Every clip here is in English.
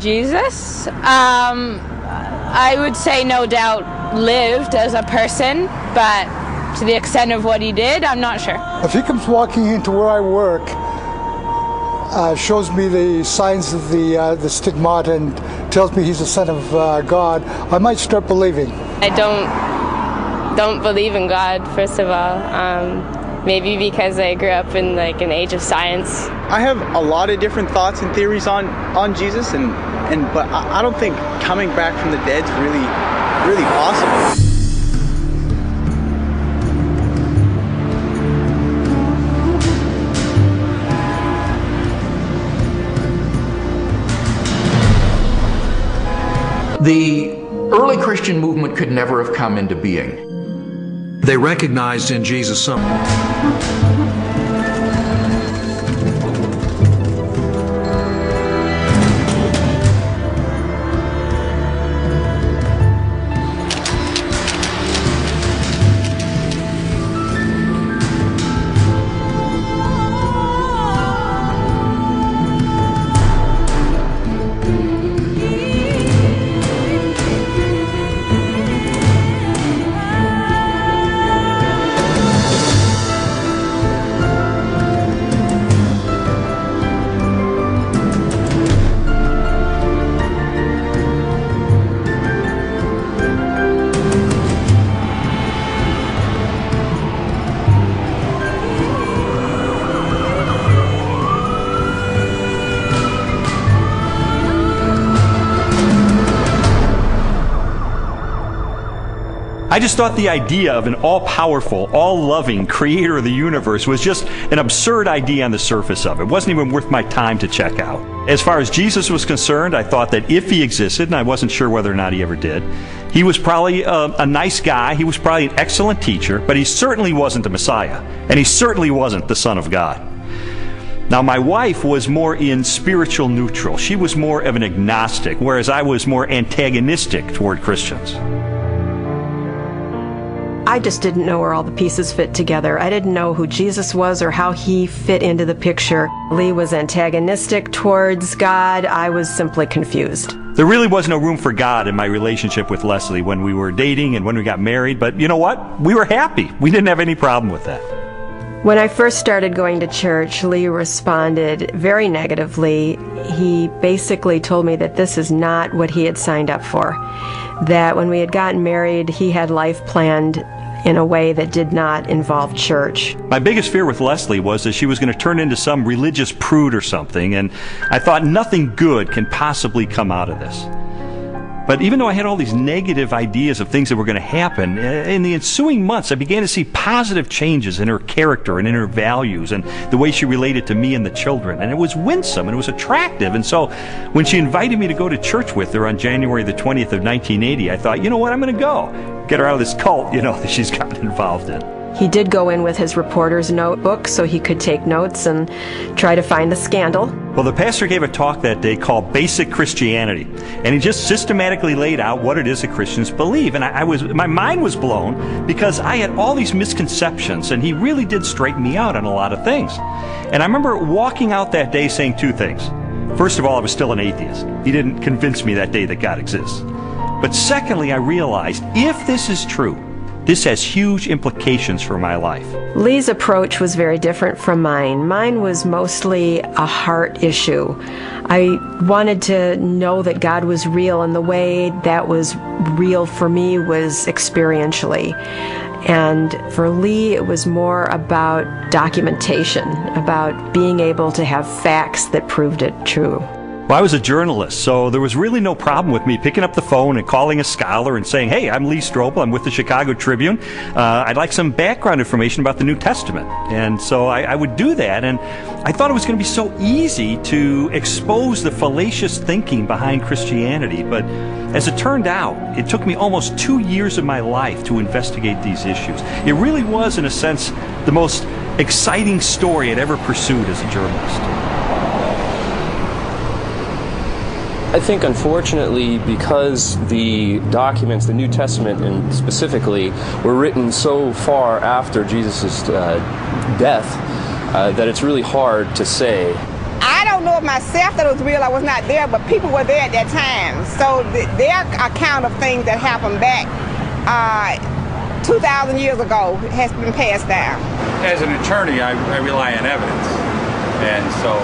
Jesus, um, I would say no doubt lived as a person, but to the extent of what he did, I'm not sure. If he comes walking into where I work, uh, shows me the signs of the uh, the stigmata and tells me he's the son of uh, God, I might start believing. I don't don't believe in God. First of all, um, maybe because I grew up in like an age of science. I have a lot of different thoughts and theories on on Jesus, and and but I, I don't think coming back from the dead's really really possible. The early Christian movement could never have come into being. They recognized in Jesus something. Just thought the idea of an all powerful, all loving creator of the universe was just an absurd idea on the surface of it. It wasn't even worth my time to check out. As far as Jesus was concerned, I thought that if he existed, and I wasn't sure whether or not he ever did, he was probably a, a nice guy, he was probably an excellent teacher, but he certainly wasn't the Messiah, and he certainly wasn't the Son of God. Now, my wife was more in spiritual neutral. She was more of an agnostic, whereas I was more antagonistic toward Christians. I just didn't know where all the pieces fit together. I didn't know who Jesus was or how he fit into the picture. Lee was antagonistic towards God. I was simply confused. There really was no room for God in my relationship with Leslie when we were dating and when we got married, but you know what? We were happy. We didn't have any problem with that. When I first started going to church, Lee responded very negatively. He basically told me that this is not what he had signed up for. That when we had gotten married, he had life planned in a way that did not involve church. My biggest fear with Leslie was that she was going to turn into some religious prude or something, and I thought nothing good can possibly come out of this. But even though I had all these negative ideas of things that were going to happen, eh, in the ensuing months, I began to see positive changes in her character and in her values and the way she related to me and the children. And it was winsome and it was attractive. And so when she invited me to go to church with her on January the 20th of 1980, I thought, you know what, I'm going to go. Get her out of this cult, you know, that she's gotten involved in. He did go in with his reporter's notebook so he could take notes and try to find the scandal. Well, the pastor gave a talk that day called Basic Christianity, and he just systematically laid out what it is that Christians believe. And I, I, was, my mind was blown because I had all these misconceptions, and he really did straighten me out on a lot of things. And I remember walking out that day saying two things. First of all, I was still an atheist. He didn't convince me that day that God exists. But secondly, I realized if this is true, this has huge implications for my life. Lee's approach was very different from mine. Mine was mostly a heart issue. I wanted to know that God was real, and the way that was real for me was experientially. And for Lee, it was more about documentation, about being able to have facts that proved it true. Well, I was a journalist, so there was really no problem with me picking up the phone and calling a scholar and saying, Hey, I'm Lee Strobel. I'm with the Chicago Tribune. Uh, I'd like some background information about the New Testament. And so I, I would do that. And I thought it was going to be so easy to expose the fallacious thinking behind Christianity. But as it turned out, it took me almost two years of my life to investigate these issues. It really was, in a sense, the most exciting story I'd ever pursued as a journalist. I think, unfortunately, because the documents, the New Testament and specifically, were written so far after Jesus' uh, death, uh, that it's really hard to say. I don't don't know of myself that it was real. I was not there, but people were there at that time. So th- their account of things that happened back uh, 2,000 years ago has been passed down. As an attorney, I, I rely on evidence. And so,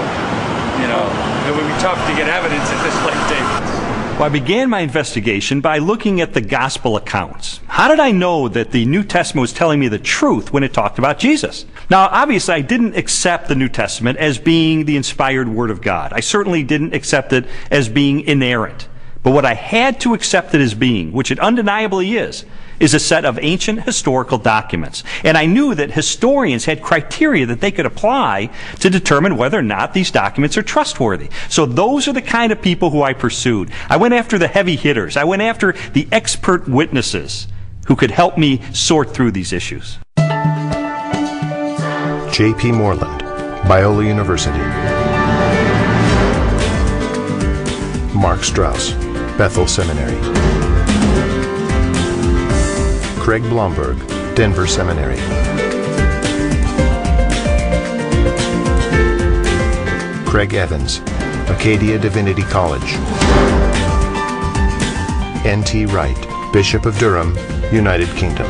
you know, it would be tough to get evidence at this late date. Well, I began my investigation by looking at the gospel accounts. How did I know that the New Testament was telling me the truth when it talked about Jesus? Now, obviously, I didn't accept the New Testament as being the inspired Word of God. I certainly didn't accept it as being inerrant. But what I had to accept it as being, which it undeniably is, is a set of ancient historical documents. And I knew that historians had criteria that they could apply to determine whether or not these documents are trustworthy. So those are the kind of people who I pursued. I went after the heavy hitters. I went after the expert witnesses who could help me sort through these issues. J.P. Moreland, Biola University. Mark Strauss, Bethel Seminary. Craig Blomberg, Denver Seminary. Craig Evans, Acadia Divinity College. N.T. Wright, Bishop of Durham, United Kingdom.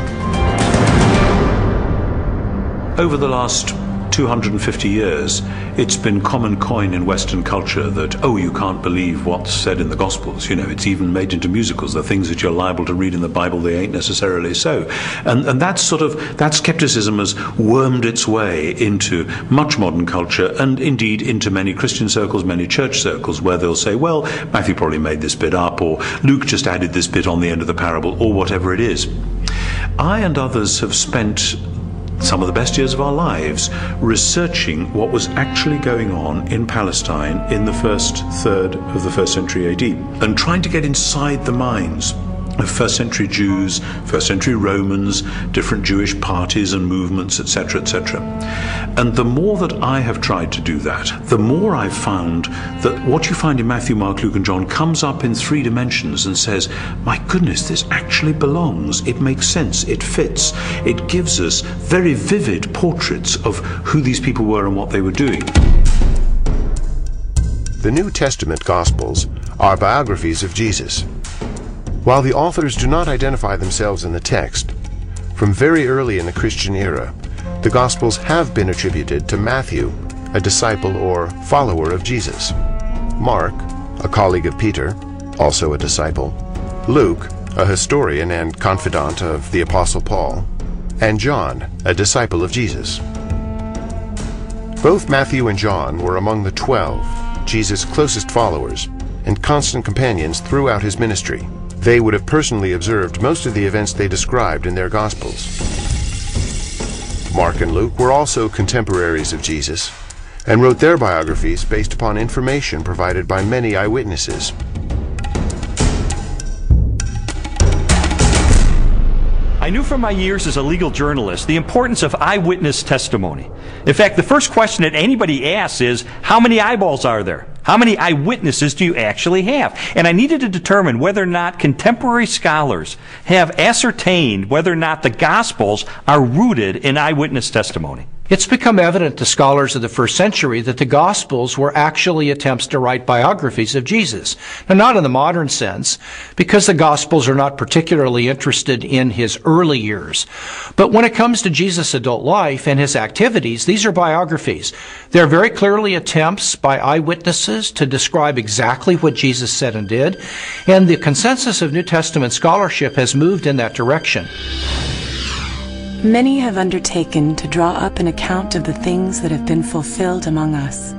Over the last 250 years, it's been common coin in Western culture that, oh, you can't believe what's said in the Gospels. You know, it's even made into musicals. The things that you're liable to read in the Bible, they ain't necessarily so. And, and that sort of, that skepticism has wormed its way into much modern culture and indeed into many Christian circles, many church circles, where they'll say, well, Matthew probably made this bit up, or Luke just added this bit on the end of the parable, or whatever it is. I and others have spent some of the best years of our lives researching what was actually going on in Palestine in the first third of the first century AD and trying to get inside the minds first century Jews, first century Romans, different Jewish parties and movements, etc., etc. And the more that I have tried to do that, the more I've found that what you find in Matthew, Mark, Luke, and John comes up in three dimensions and says, my goodness, this actually belongs. It makes sense. It fits. It gives us very vivid portraits of who these people were and what they were doing. The New Testament Gospels are biographies of Jesus. While the authors do not identify themselves in the text, from very early in the Christian era, the Gospels have been attributed to Matthew, a disciple or follower of Jesus, Mark, a colleague of Peter, also a disciple, Luke, a historian and confidant of the Apostle Paul, and John, a disciple of Jesus. Both Matthew and John were among the twelve, Jesus' closest followers, and constant companions throughout his ministry. They would have personally observed most of the events they described in their Gospels. Mark and Luke were also contemporaries of Jesus and wrote their biographies based upon information provided by many eyewitnesses. I knew from my years as a legal journalist the importance of eyewitness testimony. In fact, the first question that anybody asks is, how many eyeballs are there? How many eyewitnesses do you actually have? And I needed to determine whether or not contemporary scholars have ascertained whether or not the Gospels are rooted in eyewitness testimony. It's become evident to scholars of the first century that the Gospels were actually attempts to write biographies of Jesus. Now, not in the modern sense, because the Gospels are not particularly interested in his early years. But when it comes to Jesus' adult life and his activities, these are biographies. They're very clearly attempts by eyewitnesses to describe exactly what Jesus said and did, and the consensus of New Testament scholarship has moved in that direction. Many have undertaken to draw up an account of the things that have been fulfilled among us,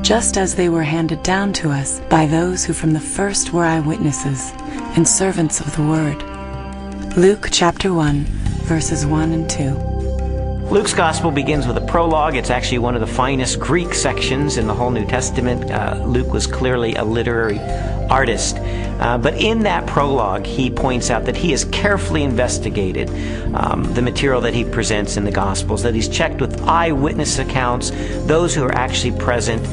just as they were handed down to us by those who from the first were eyewitnesses and servants of the Word. Luke chapter 1, verses 1 and 2. Luke's gospel begins with a prologue. It's actually one of the finest Greek sections in the whole New Testament. Uh, Luke was clearly a literary artist. Uh, but in that prologue, he points out that he has carefully investigated um, the material that he presents in the Gospels, that he's checked with eyewitness accounts, those who are actually present.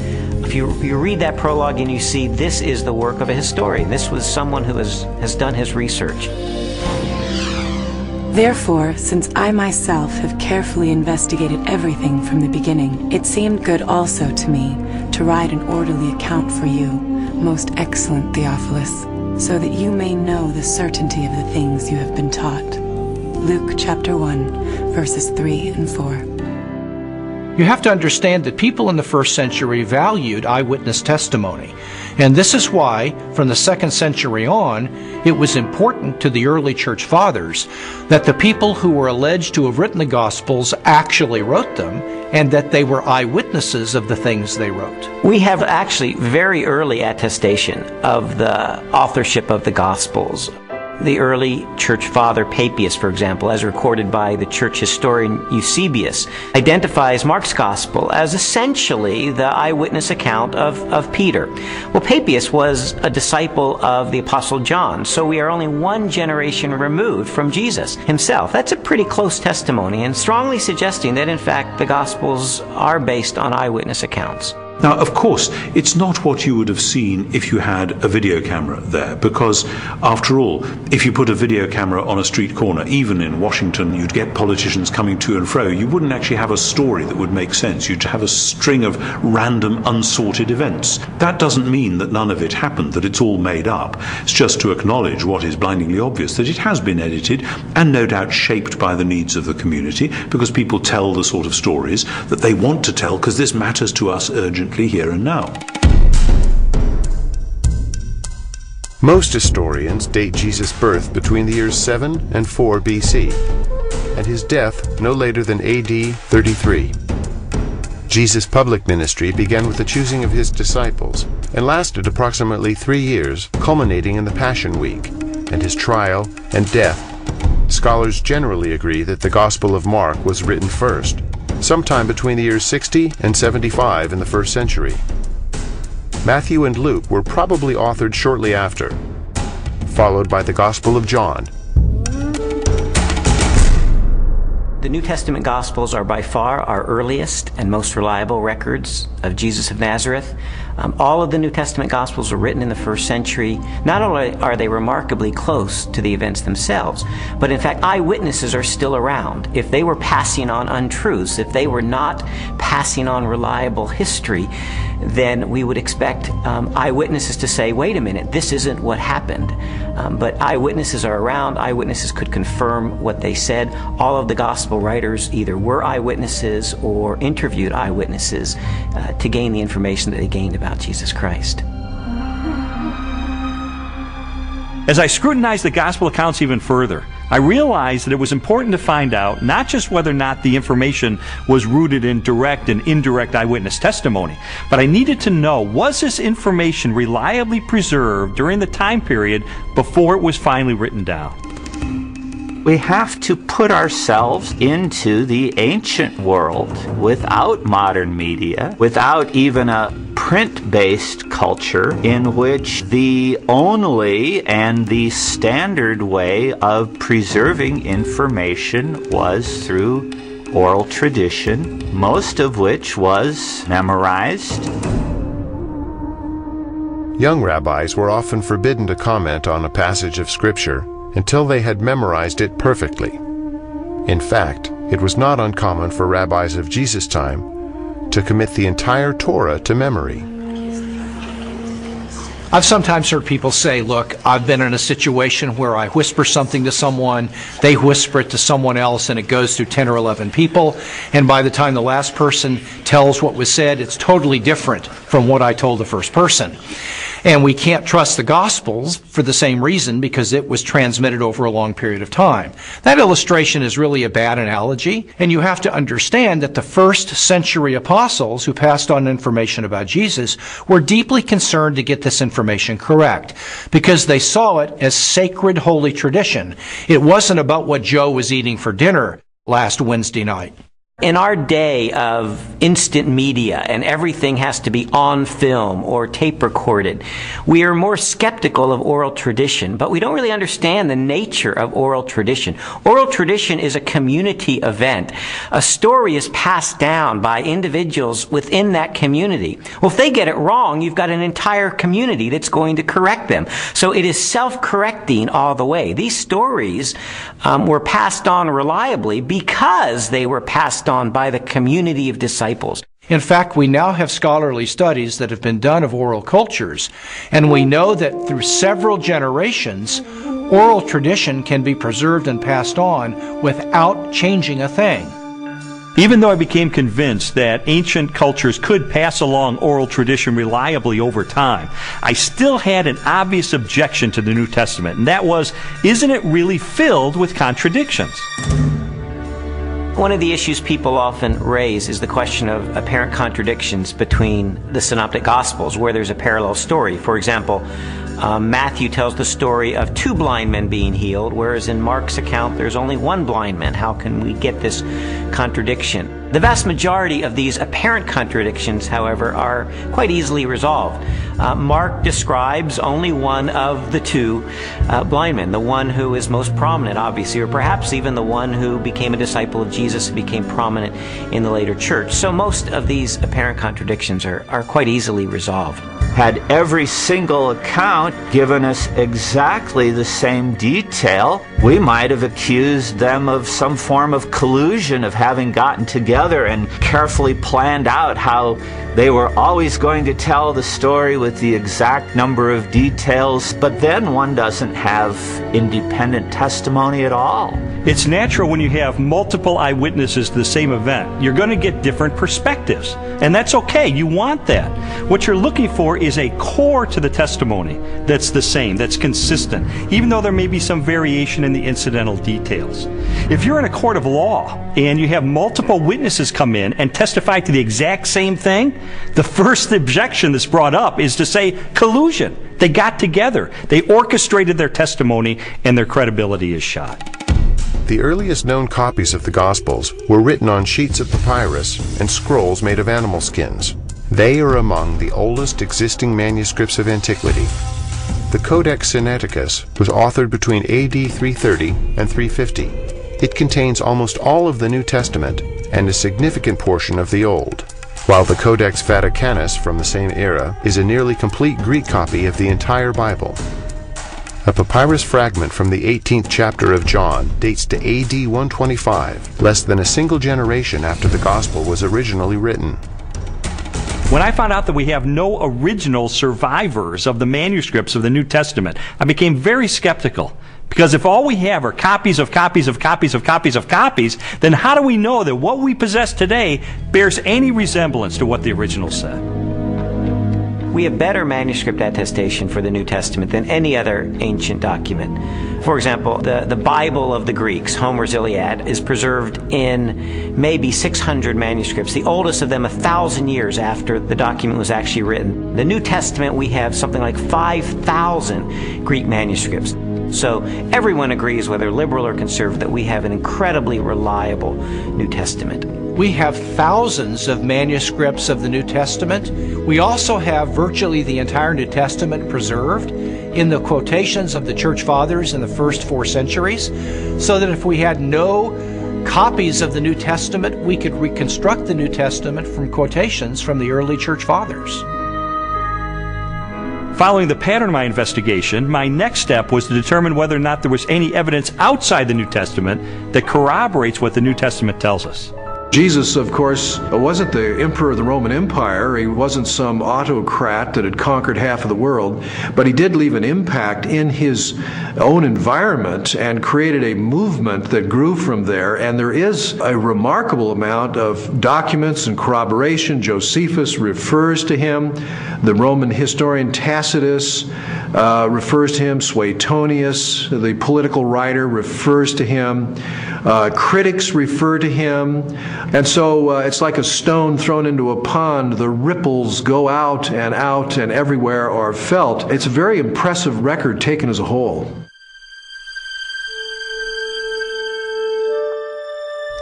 If you, you read that prologue and you see this is the work of a historian, this was someone who has, has done his research. Therefore, since I myself have carefully investigated everything from the beginning, it seemed good also to me to write an orderly account for you, most excellent Theophilus, so that you may know the certainty of the things you have been taught. Luke chapter 1, verses 3 and 4. You have to understand that people in the first century valued eyewitness testimony. And this is why, from the second century on, it was important to the early church fathers that the people who were alleged to have written the Gospels actually wrote them and that they were eyewitnesses of the things they wrote. We have actually very early attestation of the authorship of the Gospels. The early church father Papias, for example, as recorded by the church historian Eusebius, identifies Mark's gospel as essentially the eyewitness account of, of Peter. Well, Papias was a disciple of the apostle John, so we are only one generation removed from Jesus himself. That's a pretty close testimony and strongly suggesting that in fact the gospels are based on eyewitness accounts. Now, of course, it's not what you would have seen if you had a video camera there, because after all, if you put a video camera on a street corner, even in Washington, you'd get politicians coming to and fro. You wouldn't actually have a story that would make sense. You'd have a string of random, unsorted events. That doesn't mean that none of it happened, that it's all made up. It's just to acknowledge what is blindingly obvious, that it has been edited and no doubt shaped by the needs of the community, because people tell the sort of stories that they want to tell, because this matters to us urgently here and now. Most historians date Jesus' birth between the years 7 and 4 BC, and his death no later than AD 33. Jesus' public ministry began with the choosing of his disciples and lasted approximately three years, culminating in the Passion Week and his trial and death. Scholars generally agree that the Gospel of Mark was written first, sometime between the years 60 and 75 in the first century. Matthew and Luke were probably authored shortly after, followed by the Gospel of John. The New Testament Gospels are by far our earliest and most reliable records of Jesus of Nazareth. Um, all of the New Testament Gospels were written in the first century. Not only are they remarkably close to the events themselves, but in fact, eyewitnesses are still around. If they were passing on untruths, if they were not passing on reliable history, then we would expect um, eyewitnesses to say, wait a minute, this isn't what happened. Um, but eyewitnesses are around. Eyewitnesses could confirm what they said. All of the gospel writers either were eyewitnesses or interviewed eyewitnesses uh, to gain the information that they gained about Jesus Christ. As I scrutinize the gospel accounts even further, I realized that it was important to find out not just whether or not the information was rooted in direct and indirect eyewitness testimony, but I needed to know was this information reliably preserved during the time period before it was finally written down? We have to put ourselves into the ancient world without modern media, without even a print based culture in which the only and the standard way of preserving information was through oral tradition, most of which was memorized. Young rabbis were often forbidden to comment on a passage of Scripture until they had memorized it perfectly. In fact, it was not uncommon for rabbis of Jesus' time to commit the entire Torah to memory. I've sometimes heard people say, look, I've been in a situation where I whisper something to someone, they whisper it to someone else, and it goes through 10 or 11 people. And by the time the last person tells what was said, it's totally different from what I told the first person. And we can't trust the Gospels for the same reason because it was transmitted over a long period of time. That illustration is really a bad analogy, and you have to understand that the first century apostles who passed on information about Jesus were deeply concerned to get this information correct because they saw it as sacred holy tradition. It wasn't about what Joe was eating for dinner last Wednesday night. In our day of instant media and everything has to be on film or tape recorded, we are more skeptical of oral tradition, but we don't really understand the nature of oral tradition. Oral tradition is a community event. A story is passed down by individuals within that community. Well, if they get it wrong, you've got an entire community that's going to correct them. So it is self-correcting all the way. These stories um, were passed on reliably because they were passed on by the community of disciples. In fact, we now have scholarly studies that have been done of oral cultures, and we know that through several generations, oral tradition can be preserved and passed on without changing a thing. Even though I became convinced that ancient cultures could pass along oral tradition reliably over time, I still had an obvious objection to the New Testament, and that was, isn't it really filled with contradictions? One of the issues people often raise is the question of apparent contradictions between the Synoptic Gospels, where there's a parallel story. For example, um, Matthew tells the story of two blind men being healed, whereas in Mark's account there's only one blind man. How can we get this contradiction? The vast majority of these apparent contradictions, however, are quite easily resolved. Uh, Mark describes only one of the two uh, blind men, the one who is most prominent, obviously, or perhaps even the one who became a disciple of Jesus and became prominent in the later church. So most of these apparent contradictions are, are quite easily resolved. Had every single account given us exactly the same detail, we might have accused them of some form of collusion, of having gotten together and carefully planned out how they were always going to tell the story with the exact number of details, but then one doesn't have independent testimony at all. It's natural when you have multiple eyewitnesses to the same event. You're going to get different perspectives. And that's okay. You want that. What you're looking for is a core to the testimony that's the same, that's consistent, even though there may be some variation in the incidental details. If you're in a court of law and you have multiple witnesses come in and testify to the exact same thing, the first objection that's brought up is to say collusion. They got together. They orchestrated their testimony and their credibility is shot. The earliest known copies of the Gospels were written on sheets of papyrus and scrolls made of animal skins. They are among the oldest existing manuscripts of antiquity. The Codex Sinaiticus was authored between AD 330 and 350. It contains almost all of the New Testament and a significant portion of the Old while the Codex Vaticanus from the same era is a nearly complete Greek copy of the entire Bible. A papyrus fragment from the 18th chapter of John dates to AD 125, less than a single generation after the Gospel was originally written. When I found out that we have no original survivors of the manuscripts of the New Testament, I became very skeptical. Because if all we have are copies of copies of copies of copies of copies, then how do we know that what we possess today bears any resemblance to what the original said? We have better manuscript attestation for the New Testament than any other ancient document. For example, the, the Bible of the Greeks, Homer's Iliad, is preserved in maybe 600 manuscripts, the oldest of them a thousand years after the document was actually written. The New Testament, we have something like 5,000 Greek manuscripts. So everyone agrees, whether liberal or conservative, that we have an incredibly reliable New Testament. We have thousands of manuscripts of the New Testament. We also have virtually the entire New Testament preserved in the quotations of the church fathers in the first four centuries, so that if we had no copies of the New Testament, we could reconstruct the New Testament from quotations from the early church fathers. Following the pattern of my investigation, my next step was to determine whether or not there was any evidence outside the New Testament that corroborates what the New Testament tells us. Jesus, of course, wasn't the emperor of the Roman Empire. He wasn't some autocrat that had conquered half of the world, but he did leave an impact in his own environment and created a movement that grew from there. And there is a remarkable amount of documents and corroboration. Josephus refers to him. The Roman historian Tacitus uh, refers to him. Suetonius, the political writer, refers to him. Uh, critics refer to him. And so uh, it's like a stone thrown into a pond. The ripples go out and out and everywhere are felt. It's a very impressive record taken as a whole.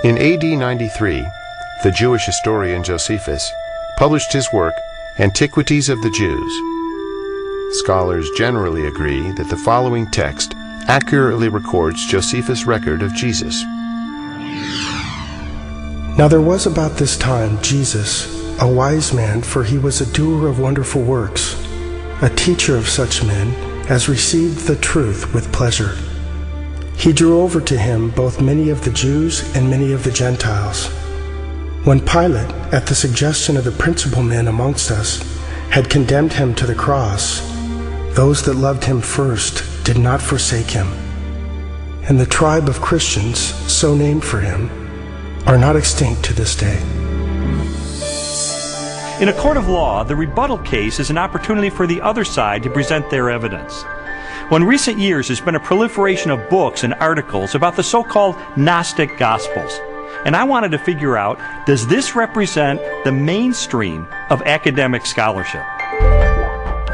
In AD 93, the Jewish historian Josephus published his work, Antiquities of the Jews. Scholars generally agree that the following text accurately records Josephus' record of Jesus. Now there was about this time Jesus, a wise man, for he was a doer of wonderful works, a teacher of such men as received the truth with pleasure. He drew over to him both many of the Jews and many of the Gentiles. When Pilate, at the suggestion of the principal men amongst us, had condemned him to the cross, those that loved him first did not forsake him. And the tribe of Christians, so named for him, are not extinct to this day. In a court of law, the rebuttal case is an opportunity for the other side to present their evidence. Well, in recent years, there's been a proliferation of books and articles about the so called Gnostic Gospels. And I wanted to figure out does this represent the mainstream of academic scholarship?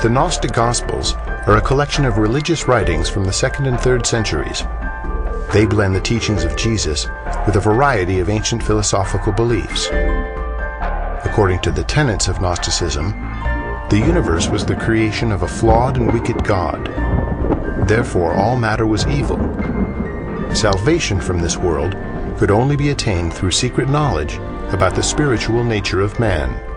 The Gnostic Gospels are a collection of religious writings from the second and third centuries. They blend the teachings of Jesus with a variety of ancient philosophical beliefs. According to the tenets of Gnosticism, the universe was the creation of a flawed and wicked God. Therefore, all matter was evil. Salvation from this world could only be attained through secret knowledge about the spiritual nature of man.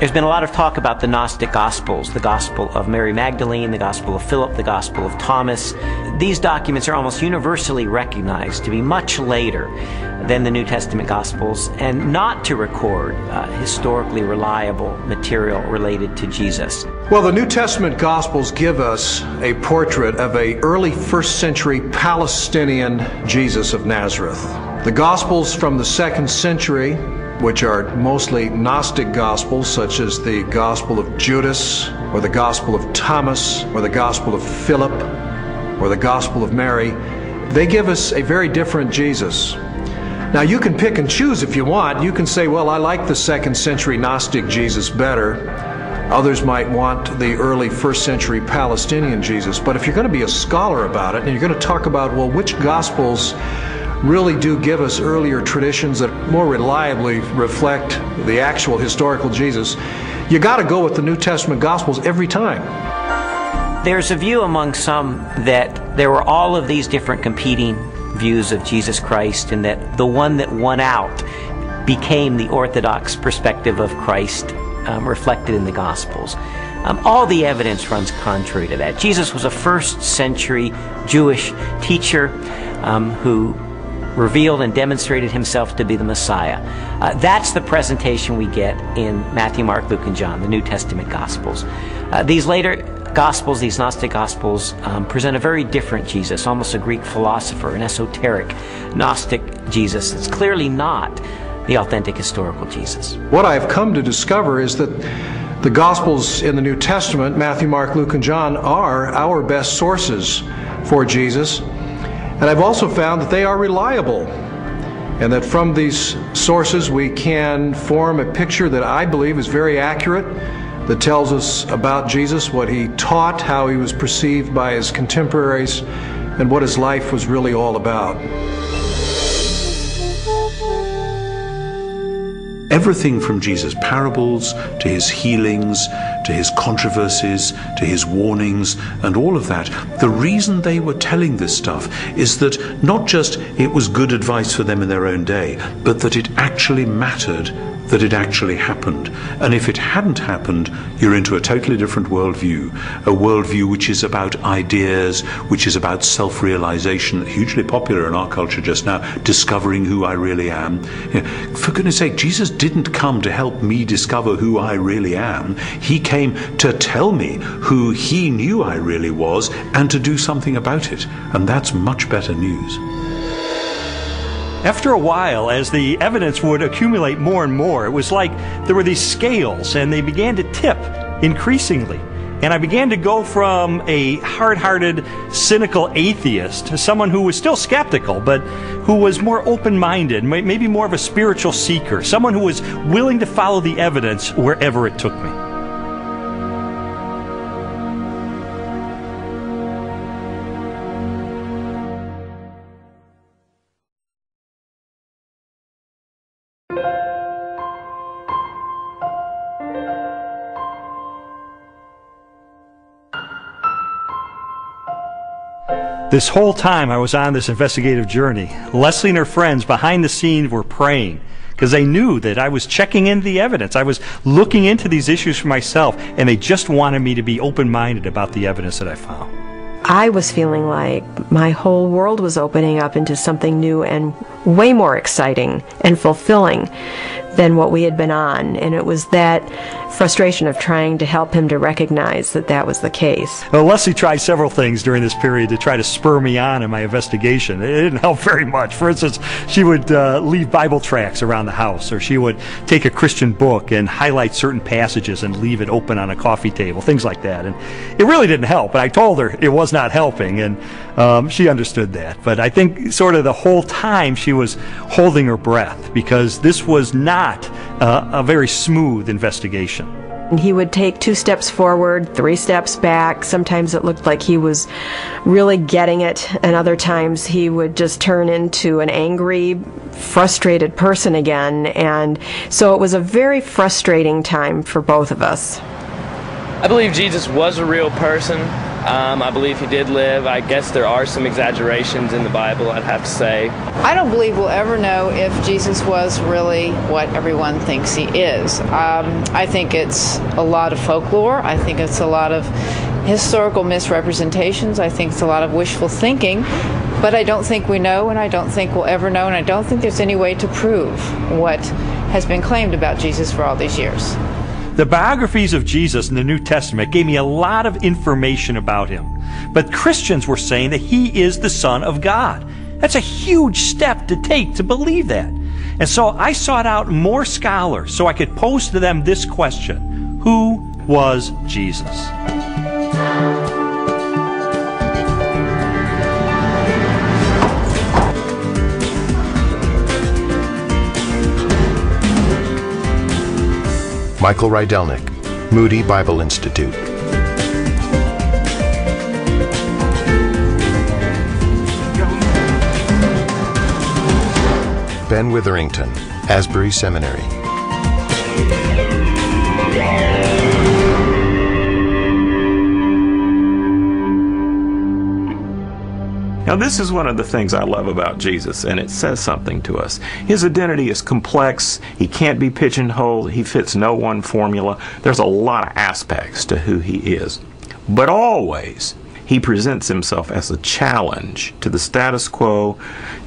There's been a lot of talk about the Gnostic Gospels, the Gospel of Mary Magdalene, the Gospel of Philip, the Gospel of Thomas. These documents are almost universally recognized to be much later than the New Testament Gospels and not to record uh, historically reliable material related to Jesus. Well, the New Testament Gospels give us a portrait of a early first century Palestinian Jesus of Nazareth. The Gospels from the second century which are mostly Gnostic Gospels, such as the Gospel of Judas, or the Gospel of Thomas, or the Gospel of Philip, or the Gospel of Mary, they give us a very different Jesus. Now, you can pick and choose if you want. You can say, well, I like the second century Gnostic Jesus better. Others might want the early first century Palestinian Jesus. But if you're going to be a scholar about it and you're going to talk about, well, which Gospels really do give us earlier traditions that more reliably reflect the actual historical Jesus, you got to go with the New Testament Gospels every time. There's a view among some that there were all of these different competing views of Jesus Christ, and that the one that won out became the Orthodox perspective of Christ um, reflected in the Gospels. Um, all the evidence runs contrary to that. Jesus was a first century Jewish teacher um, who revealed and demonstrated himself to be the Messiah. Uh, that's the presentation we get in Matthew, Mark, Luke, and John, the New Testament Gospels. Uh, these later Gospels, these Gnostic Gospels, um, present a very different Jesus, almost a Greek philosopher, an esoteric Gnostic Jesus. It's clearly not the authentic historical Jesus. What I've come to discover is that the Gospels in the New Testament, Matthew, Mark, Luke, and John, are our best sources for Jesus. And I've also found that they are reliable and that from these sources we can form a picture that I believe is very accurate that tells us about Jesus, what he taught, how he was perceived by his contemporaries, and what his life was really all about. Everything from Jesus' parables to his healings to his controversies to his warnings and all of that, the reason they were telling this stuff is that not just it was good advice for them in their own day, but that it actually mattered that it actually happened. And if it hadn't happened, you're into a totally different worldview, a worldview which is about ideas, which is about self realization, hugely popular in our culture just now, discovering who I really am. You know, for goodness sake, Jesus didn't come to help me discover who I really am. He came to tell me who he knew I really was and to do something about it. And that's much better news. After a while, as the evidence would accumulate more and more, it was like there were these scales and they began to tip increasingly. And I began to go from a hard hearted, cynical atheist to someone who was still skeptical, but who was more open minded, maybe more of a spiritual seeker, someone who was willing to follow the evidence wherever it took me. This whole time I was on this investigative journey, Leslie and her friends behind the scenes were praying because they knew that I was checking into the evidence. I was looking into these issues for myself, and they just wanted me to be open minded about the evidence that I found. I was feeling like my whole world was opening up into something new and way more exciting and fulfilling than what we had been on. And it was that frustration of trying to help him to recognize that that was the case. Well, Leslie tried several things during this period to try to spur me on in my investigation. It didn't help very much. For instance, she would uh, leave Bible tracts around the house, or she would take a Christian book and highlight certain passages and leave it open on a coffee table, things like that. And it really didn't help. But I told her it was not helping, and um, she understood that. But I think sort of the whole time she was holding her breath because this was not uh, a very smooth investigation. He would take two steps forward, three steps back. Sometimes it looked like he was really getting it, and other times he would just turn into an angry, frustrated person again. And so it was a very frustrating time for both of us. I believe Jesus was a real person. Um, I believe he did live. I guess there are some exaggerations in the Bible, I'd have to say. I don't believe we'll ever know if Jesus was really what everyone thinks he is. Um, I think it's a lot of folklore. I think it's a lot of historical misrepresentations. I think it's a lot of wishful thinking. But I don't think we know, and I don't think we'll ever know, and I don't think there's any way to prove what has been claimed about Jesus for all these years. The biographies of Jesus in the New Testament gave me a lot of information about him. But Christians were saying that he is the Son of God. That's a huge step to take to believe that. And so I sought out more scholars so I could pose to them this question Who was Jesus? Michael Rydelnik, Moody Bible Institute. Ben Witherington, Asbury Seminary. Now, this is one of the things I love about Jesus, and it says something to us. His identity is complex. He can't be pigeonholed. He fits no one formula. There's a lot of aspects to who he is. But always, he presents himself as a challenge to the status quo,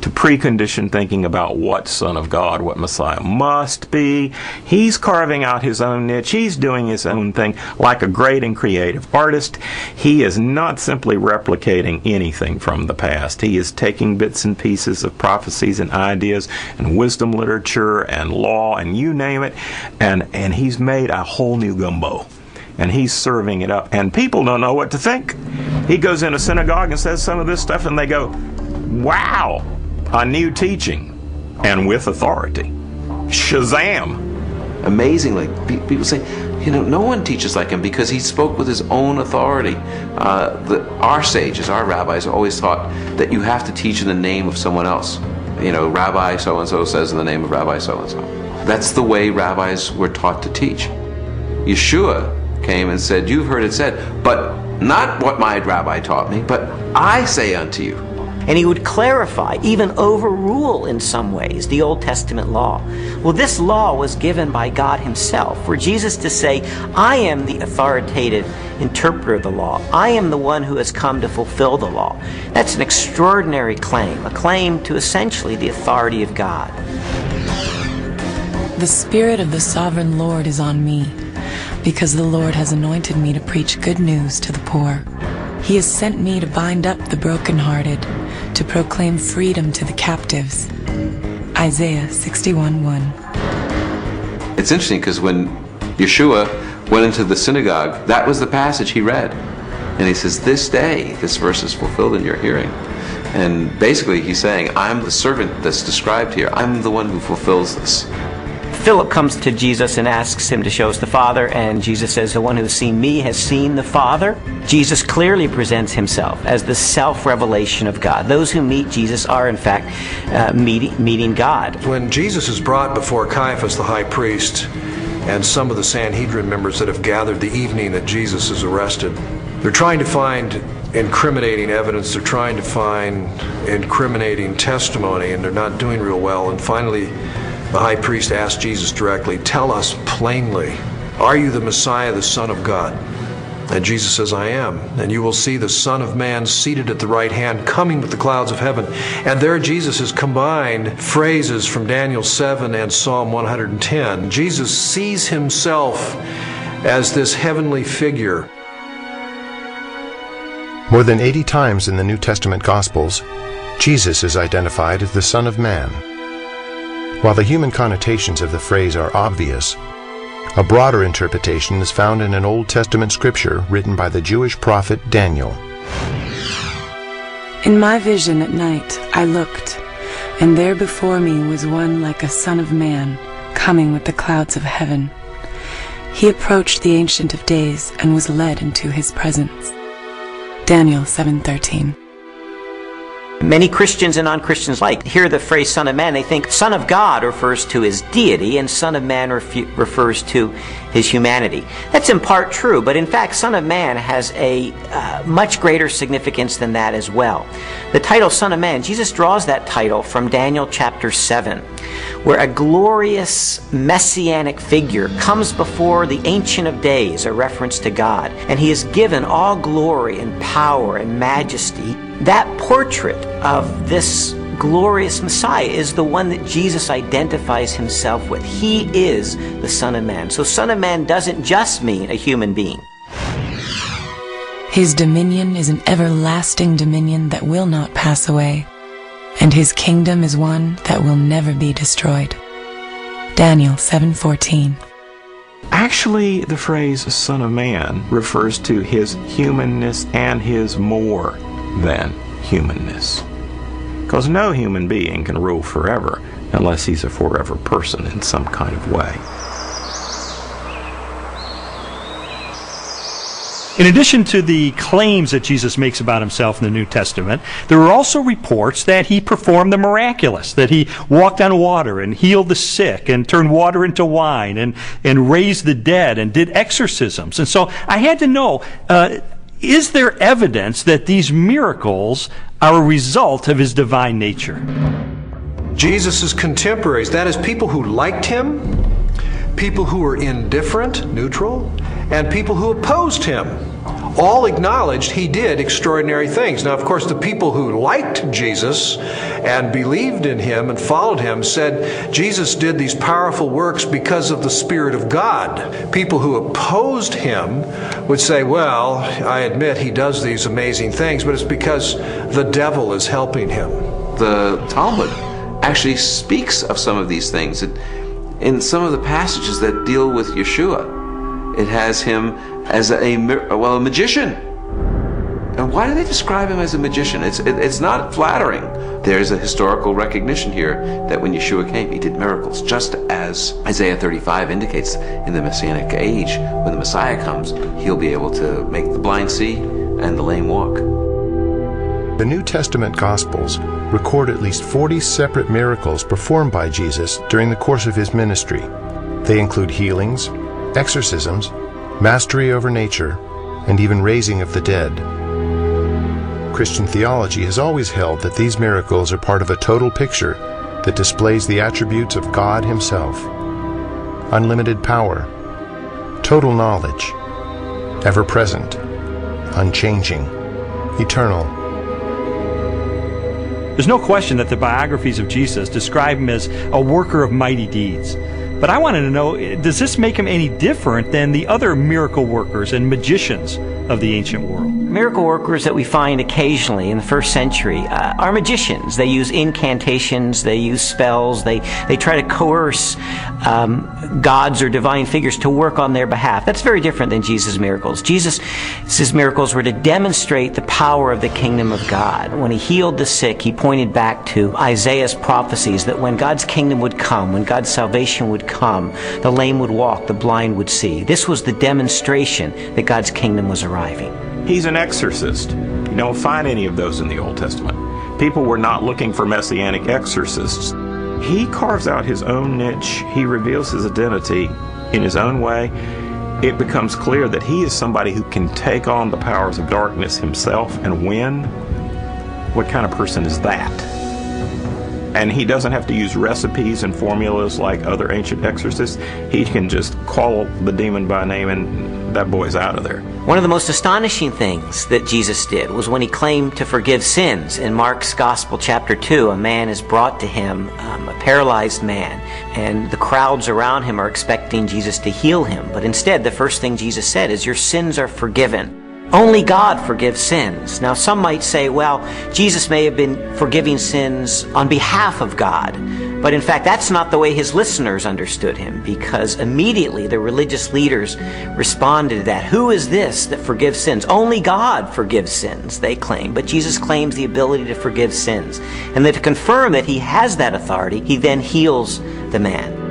to preconditioned thinking about what Son of God, what Messiah must be. He's carving out his own niche. He's doing his own thing like a great and creative artist. He is not simply replicating anything from the past. He is taking bits and pieces of prophecies and ideas and wisdom literature and law and you name it, and, and he's made a whole new gumbo and he's serving it up. And people don't know what to think. He goes in a synagogue and says some of this stuff, and they go, Wow, a new teaching and with authority. Shazam. Amazingly, people say, you know, no one teaches like him because he spoke with his own authority. Uh, the, our sages, our rabbis, always taught that you have to teach in the name of someone else. You know, Rabbi so and so says in the name of Rabbi so and so. That's the way rabbis were taught to teach. Yeshua came and said, You've heard it said, but not what my rabbi taught me, but I say unto you. And he would clarify, even overrule in some ways, the Old Testament law. Well, this law was given by God Himself, for Jesus to say, I am the authoritative interpreter of the law. I am the one who has come to fulfill the law. That's an extraordinary claim, a claim to essentially the authority of God. The Spirit of the Sovereign Lord is on me because the Lord has anointed me to preach good news to the poor. He has sent me to bind up the brokenhearted, to proclaim freedom to the captives. Isaiah 61 1. It's interesting because when Yeshua went into the synagogue, that was the passage he read. And he says, This day, this verse is fulfilled in your hearing. And basically, he's saying, I'm the servant that's described here. I'm the one who fulfills this. Philip comes to Jesus and asks him to show us the Father, and Jesus says, The one who has seen me has seen the Father. Jesus clearly presents himself as the self revelation of God. Those who meet Jesus are, in fact, uh, meeting, meeting God. When Jesus is brought before Caiaphas the high priest and some of the Sanhedrin members that have gathered the evening that Jesus is arrested, they're trying to find incriminating evidence. They're trying to find incriminating testimony, and they're not doing real well. And finally, the high priest asked Jesus directly, Tell us plainly, are you the Messiah, the Son of God? And Jesus says, I am. And you will see the Son of Man seated at the right hand, coming with the clouds of heaven. And there Jesus has combined phrases from Daniel 7 and Psalm 110. Jesus sees himself as this heavenly figure. More than 80 times in the New Testament Gospels, Jesus is identified as the Son of Man. While the human connotations of the phrase are obvious, a broader interpretation is found in an Old Testament scripture written by the Jewish prophet Daniel. In my vision at night I looked, and there before me was one like a son of man, coming with the clouds of heaven. He approached the Ancient of Days and was led into his presence. Daniel 7:13 Many Christians and non-Christians like hear the phrase Son of Man. They think Son of God refers to his deity and Son of Man refu- refers to his humanity. That's in part true, but in fact, Son of Man has a uh, much greater significance than that as well. The title Son of Man, Jesus draws that title from Daniel chapter 7, where a glorious messianic figure comes before the Ancient of Days, a reference to God, and he is given all glory and power and majesty that portrait of this glorious Messiah is the one that Jesus identifies himself with. He is the Son of Man. So, Son of Man doesn't just mean a human being. His dominion is an everlasting dominion that will not pass away, and his kingdom is one that will never be destroyed. Daniel 7:14 Actually, the phrase Son of Man refers to his humanness and his more than humanness. Because no human being can rule forever unless he's a forever person in some kind of way. In addition to the claims that Jesus makes about himself in the New Testament, there are also reports that he performed the miraculous, that he walked on water and healed the sick and turned water into wine and, and raised the dead and did exorcisms. And so I had to know, uh, is there evidence that these miracles are a result of his divine nature? Jesus' contemporaries, that is, people who liked him, people who were indifferent, neutral, and people who opposed him, all acknowledged he did extraordinary things. Now, of course, the people who liked Jesus and believed in him and followed him said Jesus did these powerful works because of the Spirit of God. People who opposed him would say, well, I admit he does these amazing things, but it's because the devil is helping him. The Talmud actually speaks of some of these things. It, in some of the passages that deal with Yeshua, it has him as a well a magician. And why do they describe him as a magician? It's it, it's not flattering. There's a historical recognition here that when Yeshua came, he did miracles, just as Isaiah 35 indicates in the Messianic age, when the Messiah comes, he'll be able to make the blind see and the lame walk. The New Testament Gospels record at least 40 separate miracles performed by Jesus during the course of his ministry. They include healings, exorcisms, mastery over nature, and even raising of the dead. Christian theology has always held that these miracles are part of a total picture that displays the attributes of God Himself unlimited power, total knowledge, ever present, unchanging, eternal. There's no question that the biographies of Jesus describe him as a worker of mighty deeds. But I wanted to know does this make him any different than the other miracle workers and magicians of the ancient world? Miracle workers that we find occasionally in the first century uh, are magicians. They use incantations, they use spells, they, they try to coerce um, gods or divine figures to work on their behalf. That's very different than Jesus' miracles. Jesus' miracles were to demonstrate the power of the kingdom of God. When he healed the sick, he pointed back to Isaiah's prophecies that when God's kingdom would come, when God's salvation would come, the lame would walk, the blind would see. This was the demonstration that God's kingdom was arriving. He's an exorcist. You don't find any of those in the Old Testament. People were not looking for messianic exorcists. He carves out his own niche. He reveals his identity in his own way. it becomes clear that he is somebody who can take on the powers of darkness himself and win. What kind of person is that? And he doesn't have to use recipes and formulas like other ancient exorcists. He can just call the demon by name and that boy's out of there. One of the most astonishing things that Jesus did was when he claimed to forgive sins. In Mark's Gospel, chapter 2, a man is brought to him, um, a paralyzed man, and the crowds around him are expecting Jesus to heal him. But instead, the first thing Jesus said is, Your sins are forgiven. Only God forgives sins. Now, some might say, well, Jesus may have been forgiving sins on behalf of God. But in fact, that's not the way his listeners understood him, because immediately the religious leaders responded to that. Who is this that forgives sins? Only God forgives sins, they claim. But Jesus claims the ability to forgive sins. And that to confirm that he has that authority, he then heals the man.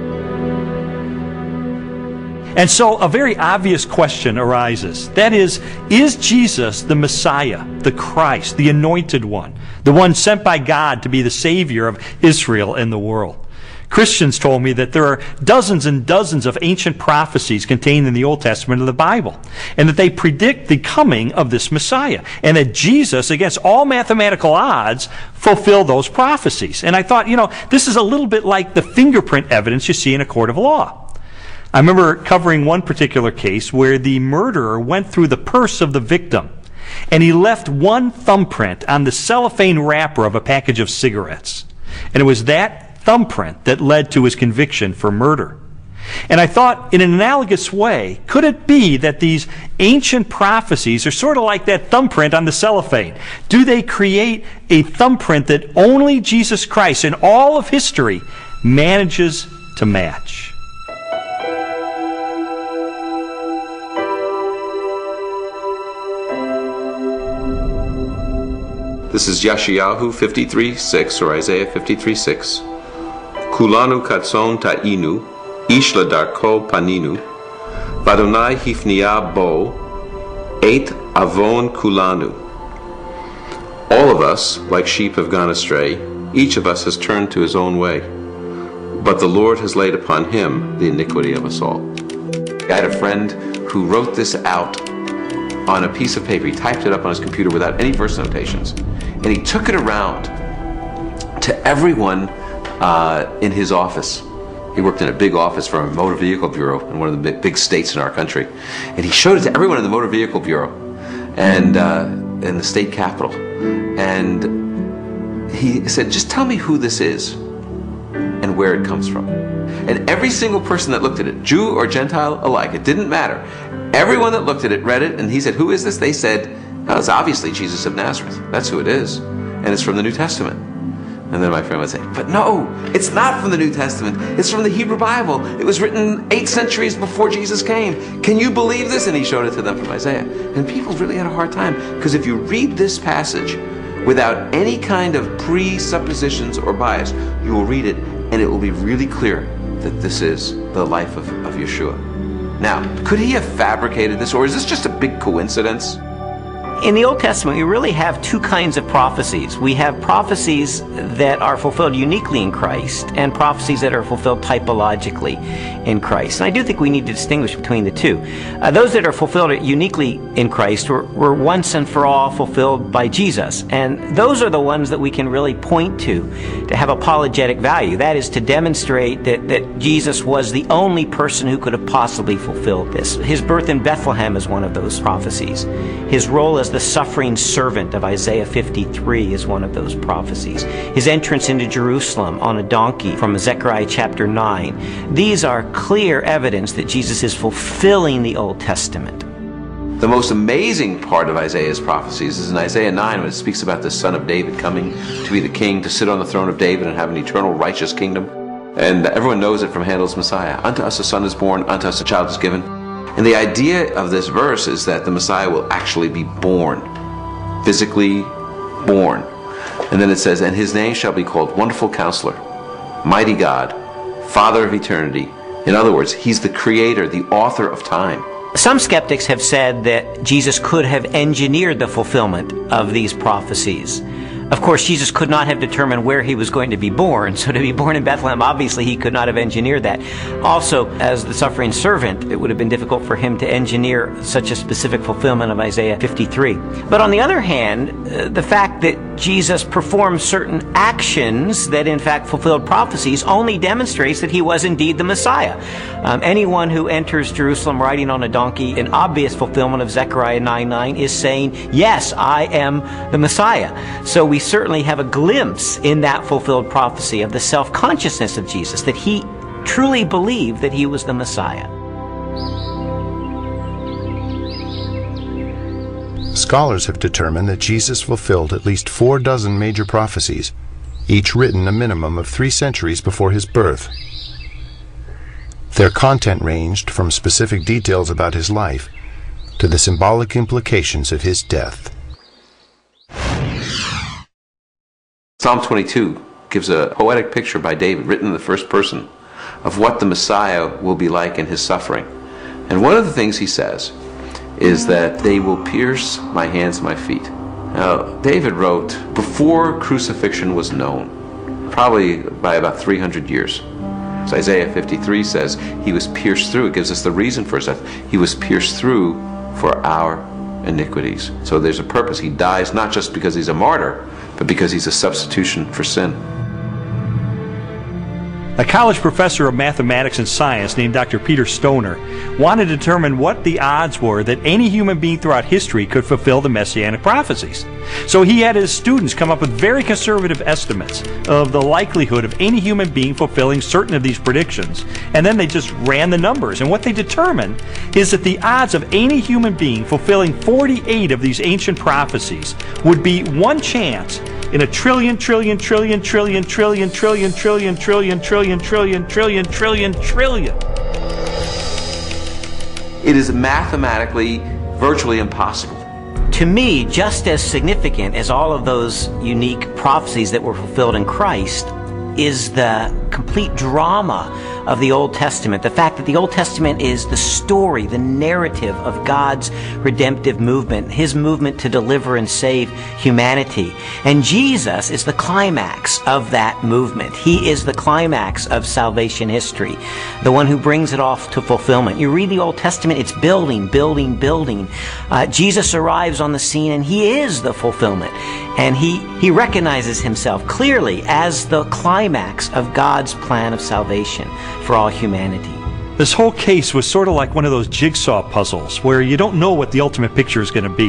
And so a very obvious question arises. That is, is Jesus the Messiah, the Christ, the anointed one, the one sent by God to be the Savior of Israel and the world? Christians told me that there are dozens and dozens of ancient prophecies contained in the Old Testament of the Bible, and that they predict the coming of this Messiah, and that Jesus, against all mathematical odds, fulfilled those prophecies. And I thought, you know, this is a little bit like the fingerprint evidence you see in a court of law. I remember covering one particular case where the murderer went through the purse of the victim and he left one thumbprint on the cellophane wrapper of a package of cigarettes. And it was that thumbprint that led to his conviction for murder. And I thought, in an analogous way, could it be that these ancient prophecies are sort of like that thumbprint on the cellophane? Do they create a thumbprint that only Jesus Christ in all of history manages to match? This is Yeshayahu 53:6 or Isaiah 53:6. Kulanu katson ta'inu, ishla darko paninu, vadonai hifnia bo, eight avon kulanu. All of us, like sheep, have gone astray. Each of us has turned to his own way. But the Lord has laid upon him the iniquity of us all. I had a friend who wrote this out on a piece of paper. He typed it up on his computer without any verse notations. And he took it around to everyone uh, in his office. He worked in a big office for a motor vehicle bureau in one of the big, states in our country. And he showed it to everyone in the motor vehicle bureau and uh, in the state capitol. And he said, just tell me who this is and where it comes from. And every single person that looked at it, Jew or Gentile alike, it didn't matter. Everyone that looked at it read it, and he said, Who is this? They said, oh, It's obviously Jesus of Nazareth. That's who it is. And it's from the New Testament. And then my friend would say, But no, it's not from the New Testament. It's from the Hebrew Bible. It was written eight centuries before Jesus came. Can you believe this? And he showed it to them from Isaiah. And people really had a hard time because if you read this passage without any kind of presuppositions or bias, you will read it and it will be really clear that this is the life of, of Yeshua. Now, could he have fabricated this, or is this just a big coincidence? In the Old Testament, we really have two kinds of prophecies. We have prophecies that are fulfilled uniquely in Christ and prophecies that are fulfilled typologically in Christ. And I do think we need to distinguish between the two. Uh, those that are fulfilled uniquely in Christ were, were once and for all fulfilled by Jesus. And those are the ones that we can really point to to have apologetic value. That is to demonstrate that, that Jesus was the only person who could have possibly fulfilled this. His birth in Bethlehem is one of those prophecies. His role as the suffering servant of Isaiah 53 is one of those prophecies. His entrance into Jerusalem on a donkey from Zechariah chapter 9. These are clear evidence that Jesus is fulfilling the Old Testament. The most amazing part of Isaiah's prophecies is in Isaiah 9 when it speaks about the son of David coming to be the king, to sit on the throne of David and have an eternal righteous kingdom. And everyone knows it from Handel's Messiah. Unto us a son is born, unto us a child is given. And the idea of this verse is that the Messiah will actually be born, physically born. And then it says, And his name shall be called Wonderful Counselor, Mighty God, Father of Eternity. In other words, he's the creator, the author of time. Some skeptics have said that Jesus could have engineered the fulfillment of these prophecies. Of course, Jesus could not have determined where he was going to be born, so to be born in Bethlehem, obviously he could not have engineered that. Also, as the suffering servant, it would have been difficult for him to engineer such a specific fulfillment of Isaiah 53. But on the other hand, uh, the fact that Jesus performed certain actions that in fact fulfilled prophecies only demonstrates that he was indeed the Messiah. Um, anyone who enters Jerusalem riding on a donkey in obvious fulfillment of Zechariah 9 9 is saying, Yes, I am the Messiah. So we certainly have a glimpse in that fulfilled prophecy of the self consciousness of Jesus, that he truly believed that he was the Messiah. Scholars have determined that Jesus fulfilled at least four dozen major prophecies, each written a minimum of three centuries before his birth. Their content ranged from specific details about his life to the symbolic implications of his death. Psalm 22 gives a poetic picture by David, written in the first person, of what the Messiah will be like in his suffering. And one of the things he says is that they will pierce my hands and my feet. Now, David wrote before crucifixion was known, probably by about 300 years. So Isaiah 53 says he was pierced through. It gives us the reason for his death. He was pierced through for our iniquities. So there's a purpose. He dies not just because he's a martyr, but because he's a substitution for sin. A college professor of mathematics and science named Dr. Peter Stoner wanted to determine what the odds were that any human being throughout history could fulfill the messianic prophecies. So he had his students come up with very conservative estimates of the likelihood of any human being fulfilling certain of these predictions. And then they just ran the numbers. And what they determined is that the odds of any human being fulfilling 48 of these ancient prophecies would be one chance in a trillion, trillion, trillion, trillion, trillion, trillion, trillion, trillion, trillion, trillion, trillion, trillion, trillion. It is mathematically virtually impossible. To me, just as significant as all of those unique prophecies that were fulfilled in Christ is the complete drama of the Old Testament. The fact that the Old Testament is the story, the narrative of God's redemptive movement, His movement to deliver and save humanity. And Jesus is the climax of that movement. He is the climax of salvation history, the one who brings it off to fulfillment. You read the Old Testament, it's building, building, building. Uh, Jesus arrives on the scene and He is the fulfillment. And he, he recognizes himself clearly as the climax of God's plan of salvation for all humanity. This whole case was sort of like one of those jigsaw puzzles where you don't know what the ultimate picture is going to be.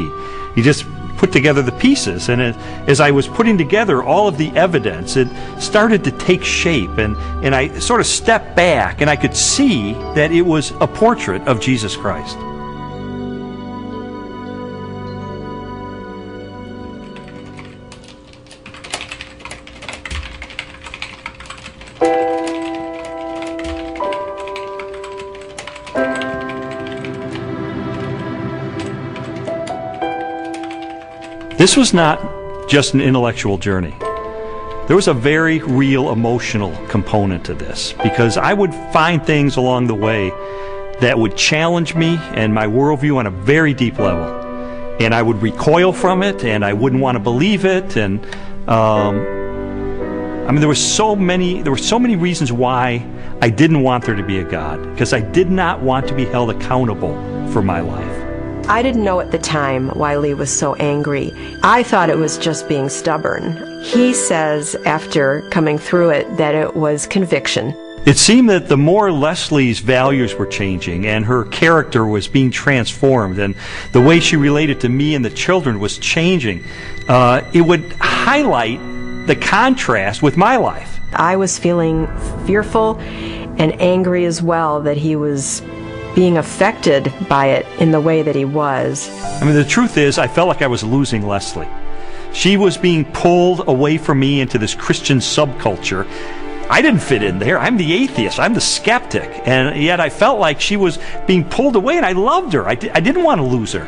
You just put together the pieces. And it, as I was putting together all of the evidence, it started to take shape. And, and I sort of stepped back and I could see that it was a portrait of Jesus Christ. This was not just an intellectual journey. There was a very real emotional component to this because I would find things along the way that would challenge me and my worldview on a very deep level. And I would recoil from it and I wouldn't want to believe it. And um, I mean, there were so many, there were so many reasons why I didn't want there to be a God because I did not want to be held accountable for my life. I didn't know at the time why Lee was so angry. I thought it was just being stubborn. He says, after coming through it, that it was conviction. It seemed that the more Leslie's values were changing and her character was being transformed and the way she related to me and the children was changing, uh, it would highlight the contrast with my life. I was feeling fearful and angry as well that he was being affected by it in the way that he was. I mean, the truth is, I felt like I was losing Leslie. She was being pulled away from me into this Christian subculture. I didn't fit in there. I'm the atheist. I'm the skeptic. And yet I felt like she was being pulled away, and I loved her. I, didn't want to lose her.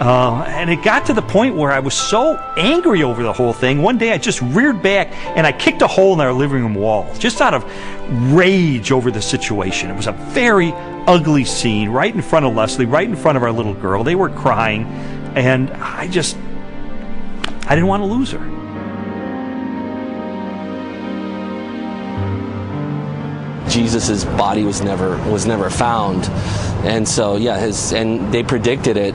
Uh, and it got to the point where I was so angry over the whole thing. One day I just reared back and I kicked a hole in our living room wall just out of rage over the situation. It was a very ugly scene right in front of Leslie, right in front of our little girl. They were crying, and I just, I didn't want to lose her. Jesus's body was never was never found, and so yeah, his and they predicted it.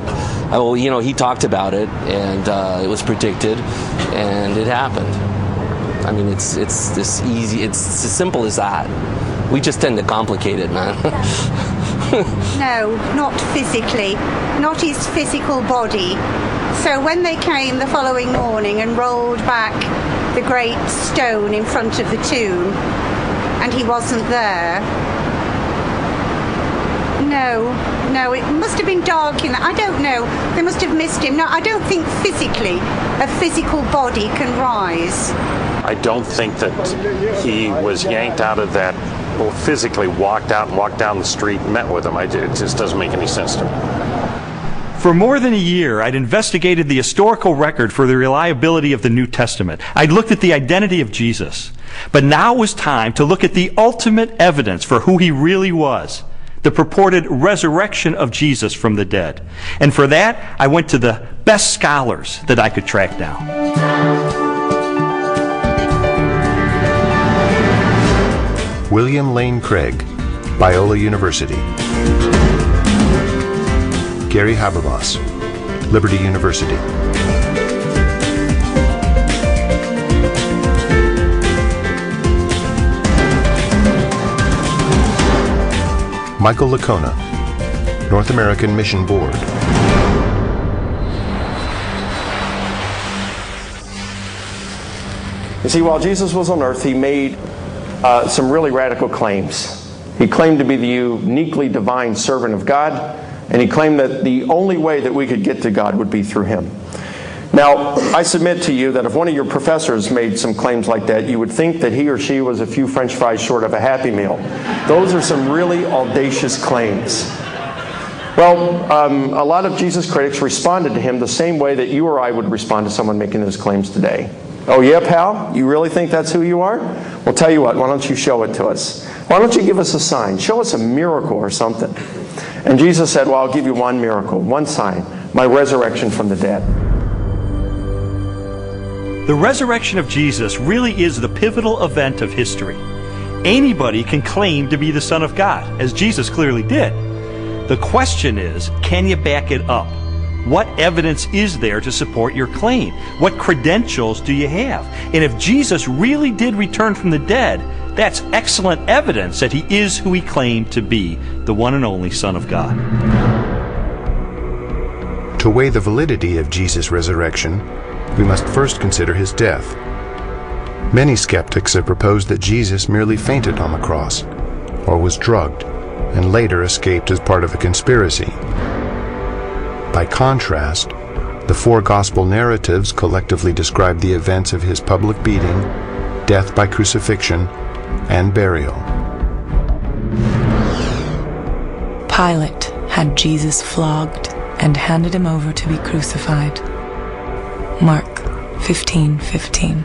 Well, you know, he talked about it, and uh, it was predicted, and it happened. I mean, it's it's this easy. It's as simple as that. We just tend to complicate it, man. no, not physically, not his physical body. So when they came the following morning and rolled back the great stone in front of the tomb, and he wasn't there. No, no, it must have been dark in that. I don't know. They must have missed him. No, I don't think physically a physical body can rise. I don't think that he was yanked out of that, or physically walked out and walked down the street and met with them. I, it just doesn't make any sense to me. For more than a year, I'd investigated the historical record for the reliability of the New Testament. I'd looked at the identity of Jesus. But now was time to look at the ultimate evidence for who he really was the purported resurrection of Jesus from the dead. And for that, I went to the best scholars that I could track down. William Lane Craig, Biola University. Gary Habermas, Liberty University. Michael Licona, North American Mission Board. You see, while Jesus was on earth, he made uh, some really radical claims. He claimed to be the uniquely divine servant of God, and he claimed that the only way that we could get to God would be through him. Now, I submit to you that if one of your professors made some claims like that, you would think that he or she was a few french fries short of a Happy Meal. Those are some really audacious claims. Well, um, a lot of Jesus critics responded to him the same way that you or I would respond to someone making those claims today. Oh, yeah, pal? You really think that's who you are? Well, tell you what, why don't you show it to us? Why don't you give us a sign? Show us a miracle or something. And Jesus said, Well, I'll give you one miracle, one sign my resurrection from the dead. The resurrection of Jesus really is the pivotal event of history. Anybody can claim to be the Son of God, as Jesus clearly did. The question is, can you back it up? What evidence is there to support your claim? What credentials do you have? And if Jesus really did return from the dead, that's excellent evidence that he is who he claimed to be, the one and only Son of God. To weigh the validity of Jesus' resurrection, we must first consider his death. Many skeptics have proposed that Jesus merely fainted on the cross, or was drugged, and later escaped as part of a conspiracy. By contrast, the four gospel narratives collectively describe the events of his public beating, death by crucifixion, and burial. Pilate had Jesus flogged and handed him over to be crucified. Mark 15:15. 15, 15.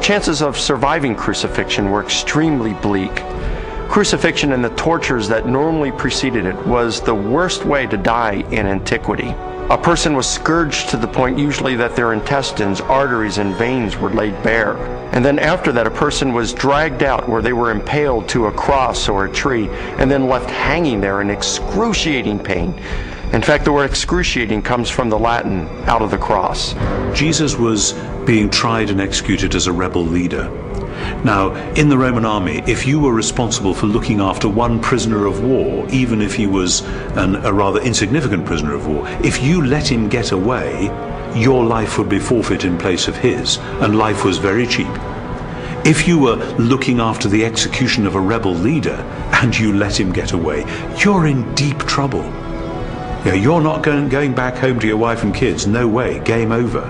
Chances of surviving crucifixion were extremely bleak. Crucifixion and the tortures that normally preceded it was the worst way to die in antiquity. A person was scourged to the point usually that their intestines, arteries, and veins were laid bare. And then after that, a person was dragged out where they were impaled to a cross or a tree and then left hanging there in excruciating pain. In fact, the word excruciating comes from the Latin, out of the cross. Jesus was being tried and executed as a rebel leader. Now, in the Roman army, if you were responsible for looking after one prisoner of war, even if he was an, a rather insignificant prisoner of war, if you let him get away, your life would be forfeit in place of his, and life was very cheap. If you were looking after the execution of a rebel leader and you let him get away, you're in deep trouble. You know, you're not going, going back home to your wife and kids. No way. Game over.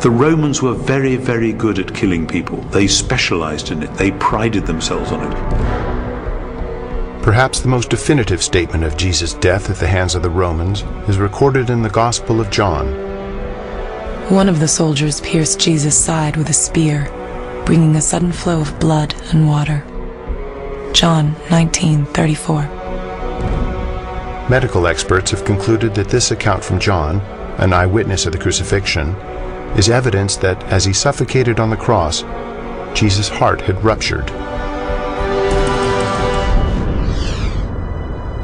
The Romans were very, very good at killing people. They specialized in it. They prided themselves on it. Perhaps the most definitive statement of Jesus' death at the hands of the Romans is recorded in the Gospel of John. One of the soldiers pierced Jesus' side with a spear, bringing a sudden flow of blood and water. John 19:34. Medical experts have concluded that this account from John, an eyewitness of the crucifixion, is evidence that as he suffocated on the cross, Jesus' heart had ruptured.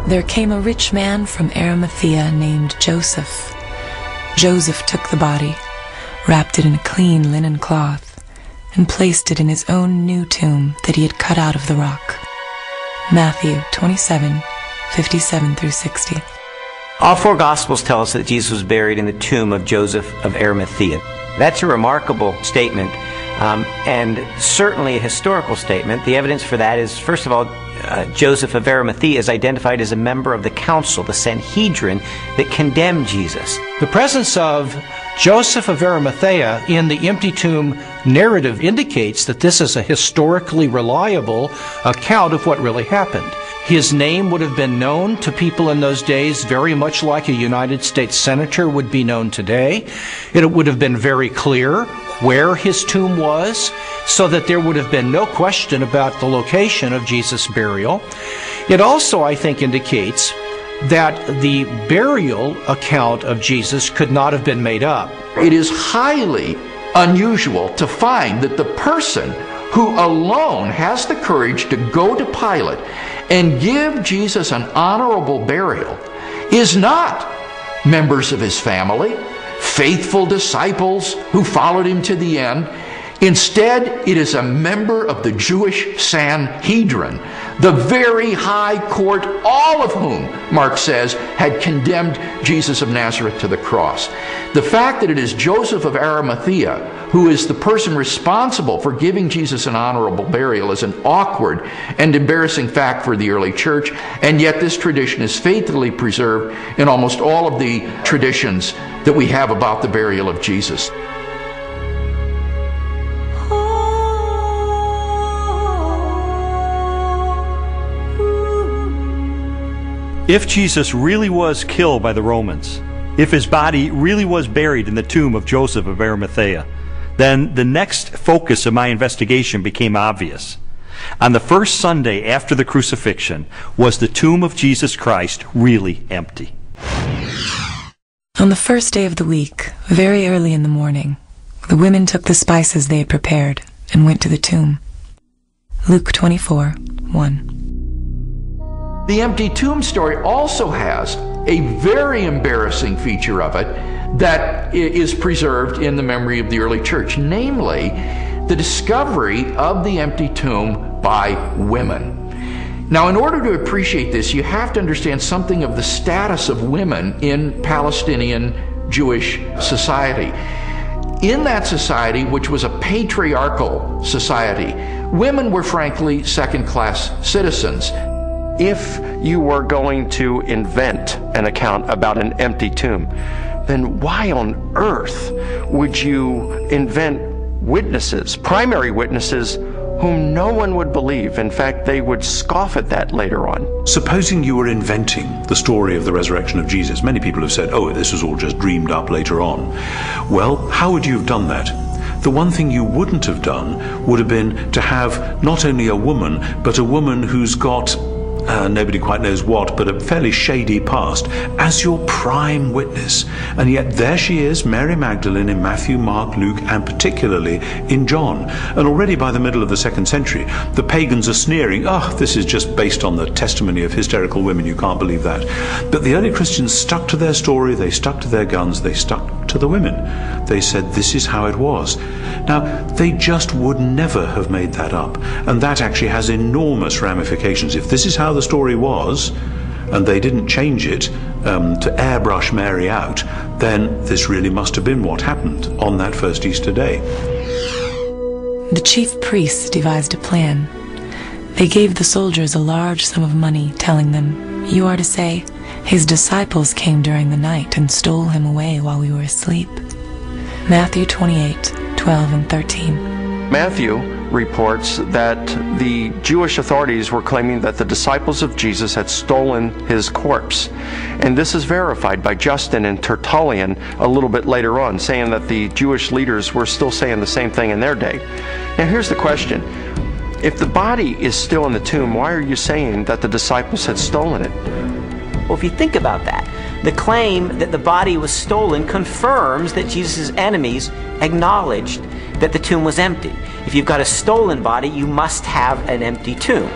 There came a rich man from Arimathea named Joseph. Joseph took the body, wrapped it in a clean linen cloth, and placed it in his own new tomb that he had cut out of the rock. Matthew 27, 57 through 60. All four Gospels tell us that Jesus was buried in the tomb of Joseph of Arimathea. That's a remarkable statement, um, and certainly a historical statement. The evidence for that is, first of all, uh, Joseph of Arimathea is identified as a member of the council, the Sanhedrin, that condemned Jesus. The presence of Joseph of Arimathea in the empty tomb narrative indicates that this is a historically reliable account of what really happened. His name would have been known to people in those days very much like a United States Senator would be known today. It would have been very clear where his tomb was so that there would have been no question about the location of Jesus' burial. It also, I think, indicates that the burial account of Jesus could not have been made up. It is highly unusual to find that the person who alone has the courage to go to Pilate and give Jesus an honorable burial is not members of his family, faithful disciples who followed him to the end. Instead, it is a member of the Jewish Sanhedrin, the very high court, all of whom, Mark says, had condemned Jesus of Nazareth to the cross. The fact that it is Joseph of Arimathea who is the person responsible for giving Jesus an honorable burial is an awkward and embarrassing fact for the early church, and yet this tradition is faithfully preserved in almost all of the traditions that we have about the burial of Jesus. If Jesus really was killed by the Romans, if his body really was buried in the tomb of Joseph of Arimathea, then the next focus of my investigation became obvious. On the first Sunday after the crucifixion, was the tomb of Jesus Christ really empty? On the first day of the week, very early in the morning, the women took the spices they had prepared and went to the tomb. Luke 24 1. The empty tomb story also has a very embarrassing feature of it that is preserved in the memory of the early church, namely the discovery of the empty tomb by women. Now, in order to appreciate this, you have to understand something of the status of women in Palestinian Jewish society. In that society, which was a patriarchal society, women were frankly second class citizens. If you were going to invent an account about an empty tomb, then why on earth would you invent witnesses, primary witnesses, whom no one would believe? In fact, they would scoff at that later on. Supposing you were inventing the story of the resurrection of Jesus, many people have said, oh, this was all just dreamed up later on. Well, how would you have done that? The one thing you wouldn't have done would have been to have not only a woman, but a woman who's got uh, nobody quite knows what, but a fairly shady past, as your prime witness. And yet there she is, Mary Magdalene, in Matthew, Mark, Luke, and particularly in John. And already by the middle of the second century, the pagans are sneering, oh, this is just based on the testimony of hysterical women, you can't believe that. But the early Christians stuck to their story, they stuck to their guns, they stuck to the women. They said, this is how it was. Now, they just would never have made that up. And that actually has enormous ramifications. If this is how the story was, and they didn't change it um, to airbrush Mary out, then this really must have been what happened on that first Easter day. The chief priests devised a plan. They gave the soldiers a large sum of money, telling them, You are to say, His disciples came during the night and stole him away while we were asleep. Matthew 28 12 and 13. Matthew reports that the Jewish authorities were claiming that the disciples of Jesus had stolen his corpse. And this is verified by Justin and Tertullian a little bit later on, saying that the Jewish leaders were still saying the same thing in their day. Now, here's the question If the body is still in the tomb, why are you saying that the disciples had stolen it? Well, if you think about that, the claim that the body was stolen confirms that Jesus' enemies acknowledged that the tomb was empty. If you've got a stolen body, you must have an empty tomb.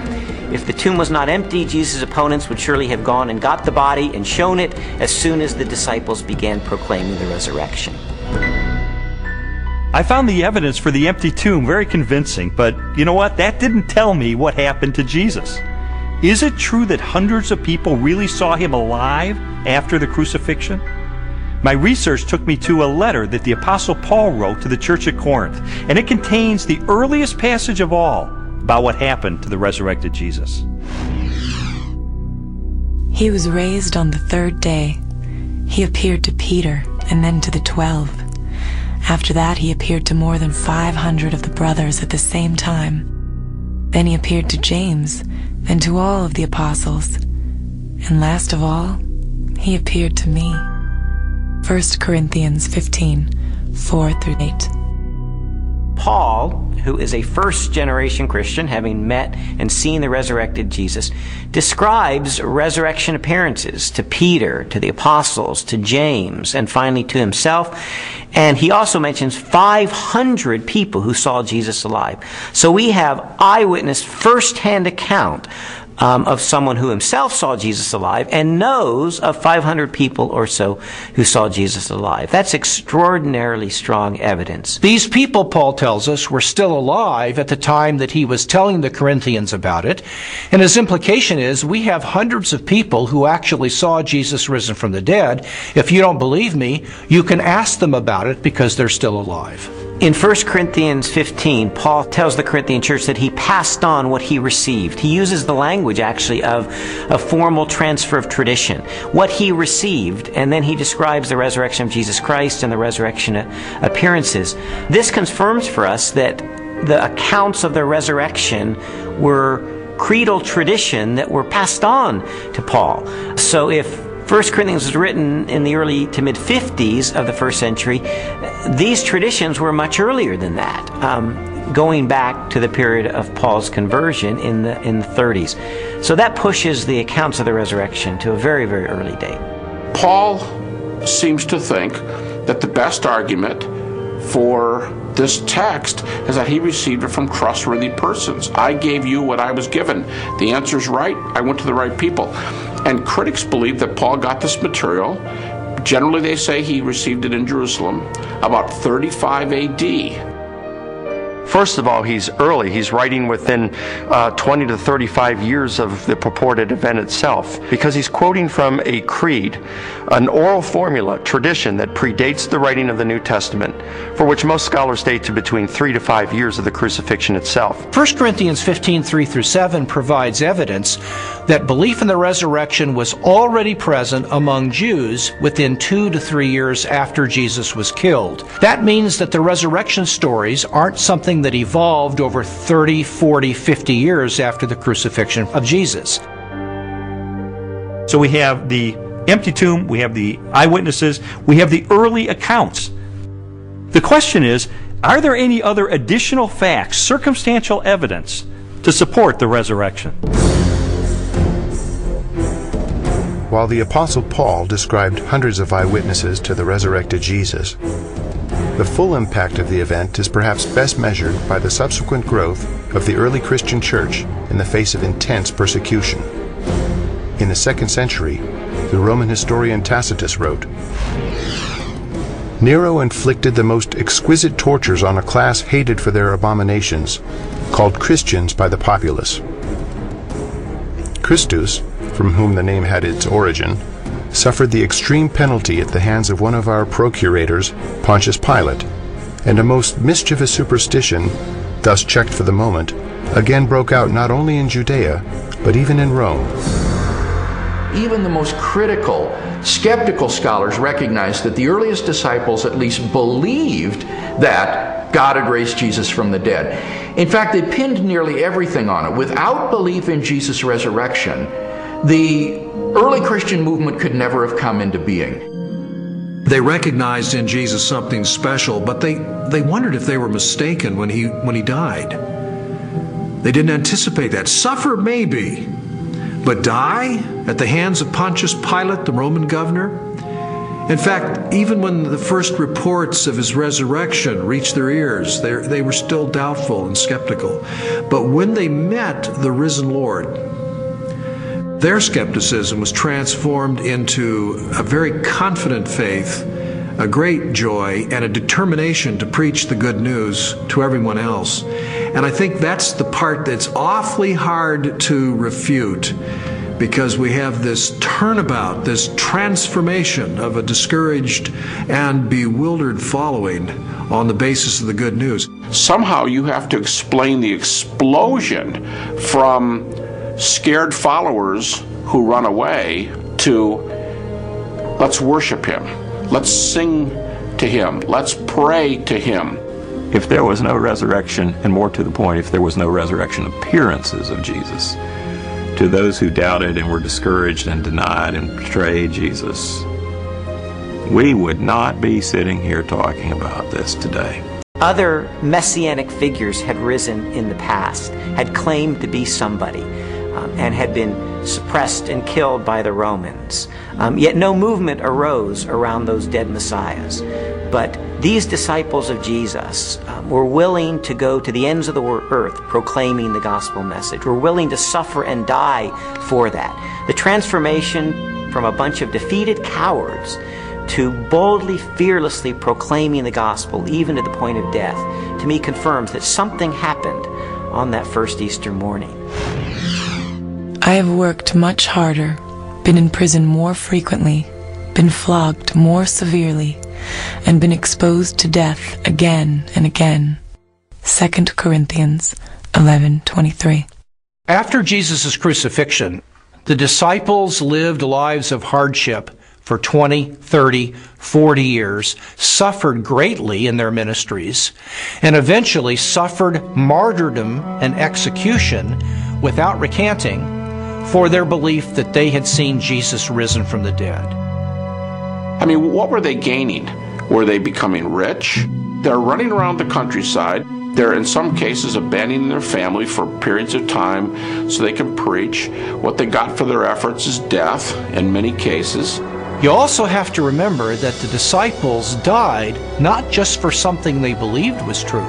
If the tomb was not empty, Jesus' opponents would surely have gone and got the body and shown it as soon as the disciples began proclaiming the resurrection. I found the evidence for the empty tomb very convincing, but you know what? That didn't tell me what happened to Jesus. Is it true that hundreds of people really saw him alive after the crucifixion? My research took me to a letter that the Apostle Paul wrote to the church at Corinth, and it contains the earliest passage of all about what happened to the resurrected Jesus. He was raised on the third day. He appeared to Peter and then to the twelve. After that, he appeared to more than 500 of the brothers at the same time. Then he appeared to James, then to all of the apostles. And last of all, he appeared to me. 1 Corinthians 15 4 through 8. Paul, who is a first generation Christian, having met and seen the resurrected Jesus, describes resurrection appearances to Peter, to the apostles, to James, and finally to himself. And he also mentions 500 people who saw Jesus alive. So we have eyewitness first-hand account um, of someone who himself saw Jesus alive and knows of 500 people or so who saw Jesus alive. That's extraordinarily strong evidence. These people, Paul tells us, were still alive at the time that he was telling the Corinthians about it. And his implication is we have hundreds of people who actually saw Jesus risen from the dead. If you don't believe me, you can ask them about it because they're still alive. In 1 Corinthians 15, Paul tells the Corinthian church that he passed on what he received. He uses the language actually of a formal transfer of tradition. What he received, and then he describes the resurrection of Jesus Christ and the resurrection appearances. This confirms for us that the accounts of the resurrection were creedal tradition that were passed on to Paul. So if 1 Corinthians was written in the early to mid 50s of the first century. These traditions were much earlier than that, um, going back to the period of Paul's conversion in the in the 30s. So that pushes the accounts of the resurrection to a very very early date. Paul seems to think that the best argument for this text is that he received it from trustworthy persons. I gave you what I was given. The answer is right. I went to the right people. And critics believe that Paul got this material. Generally, they say he received it in Jerusalem about 35 AD. First of all, he's early. He's writing within uh, 20 to 35 years of the purported event itself because he's quoting from a creed, an oral formula, tradition that predates the writing of the New Testament, for which most scholars date to between three to five years of the crucifixion itself. 1 Corinthians 15 3 through 7 provides evidence that belief in the resurrection was already present among Jews within two to three years after Jesus was killed. That means that the resurrection stories aren't something that evolved over 30, 40, 50 years after the crucifixion of Jesus. So we have the empty tomb, we have the eyewitnesses, we have the early accounts. The question is are there any other additional facts, circumstantial evidence, to support the resurrection? While the Apostle Paul described hundreds of eyewitnesses to the resurrected Jesus, the full impact of the event is perhaps best measured by the subsequent growth of the early Christian church in the face of intense persecution. In the second century, the Roman historian Tacitus wrote, Nero inflicted the most exquisite tortures on a class hated for their abominations, called Christians by the populace. Christus, from whom the name had its origin, suffered the extreme penalty at the hands of one of our procurators, Pontius Pilate, and a most mischievous superstition, thus checked for the moment, again broke out not only in Judea, but even in Rome. Even the most critical, skeptical scholars recognize that the earliest disciples at least believed that God had raised Jesus from the dead. In fact, they pinned nearly everything on it. Without belief in Jesus' resurrection, the early Christian movement could never have come into being. They recognized in Jesus something special, but they, they wondered if they were mistaken when he, when he died. They didn't anticipate that. Suffer, maybe, but die at the hands of Pontius Pilate, the Roman governor? In fact, even when the first reports of his resurrection reached their ears, they, they were still doubtful and skeptical. But when they met the risen Lord, their skepticism was transformed into a very confident faith, a great joy, and a determination to preach the good news to everyone else. And I think that's the part that's awfully hard to refute because we have this turnabout, this transformation of a discouraged and bewildered following on the basis of the good news. Somehow you have to explain the explosion from scared followers who run away to let's worship him, let's sing to him, let's pray to him. If there was no resurrection, and more to the point, if there was no resurrection appearances of Jesus, to those who doubted and were discouraged and denied and betrayed Jesus, we would not be sitting here talking about this today. Other messianic figures had risen in the past, had claimed to be somebody, um, and had been suppressed and killed by the Romans. Um, yet no movement arose around those dead messiahs. But these disciples of Jesus um, were willing to go to the ends of the earth proclaiming the gospel message, were willing to suffer and die for that. The transformation from a bunch of defeated cowards to boldly, fearlessly proclaiming the gospel, even to the point of death, to me confirms that something happened on that first Easter morning. I have worked much harder, been in prison more frequently, been flogged more severely, and been exposed to death again and again. 2 Corinthians 11:23. After Jesus' crucifixion, the disciples lived lives of hardship for 20, 30, 40 years, suffered greatly in their ministries, and eventually suffered martyrdom and execution without recanting for their belief that they had seen Jesus risen from the dead. I mean, what were they gaining? Were they becoming rich? They're running around the countryside. They're, in some cases, abandoning their family for periods of time so they can preach. What they got for their efforts is death in many cases. You also have to remember that the disciples died not just for something they believed was true,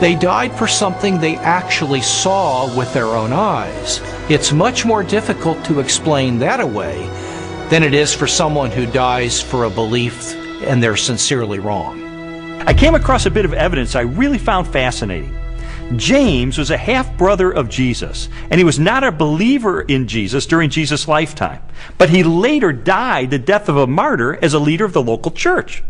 they died for something they actually saw with their own eyes. It's much more difficult to explain that away than it is for someone who dies for a belief and they're sincerely wrong. I came across a bit of evidence I really found fascinating. James was a half brother of Jesus, and he was not a believer in Jesus during Jesus' lifetime. But he later died the death of a martyr as a leader of the local church.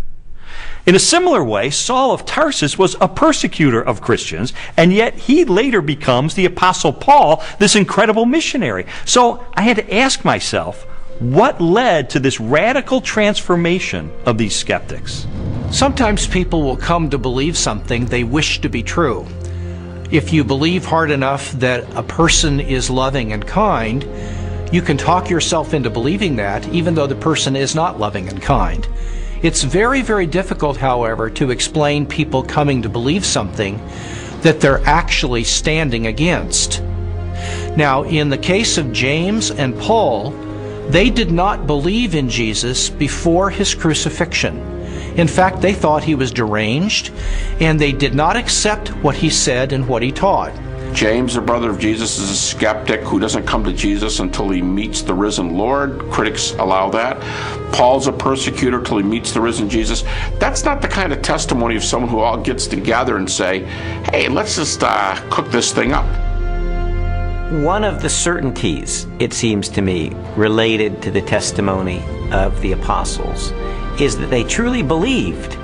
In a similar way, Saul of Tarsus was a persecutor of Christians, and yet he later becomes the Apostle Paul, this incredible missionary. So I had to ask myself, what led to this radical transformation of these skeptics? Sometimes people will come to believe something they wish to be true. If you believe hard enough that a person is loving and kind, you can talk yourself into believing that even though the person is not loving and kind. It's very, very difficult, however, to explain people coming to believe something that they're actually standing against. Now, in the case of James and Paul, they did not believe in Jesus before his crucifixion. In fact, they thought he was deranged, and they did not accept what he said and what he taught. James, the brother of Jesus, is a skeptic who doesn't come to Jesus until he meets the risen Lord. Critics allow that. Paul's a persecutor till he meets the risen Jesus. That's not the kind of testimony of someone who all gets together and say, hey, let's just uh, cook this thing up. One of the certainties, it seems to me, related to the testimony of the apostles is that they truly believed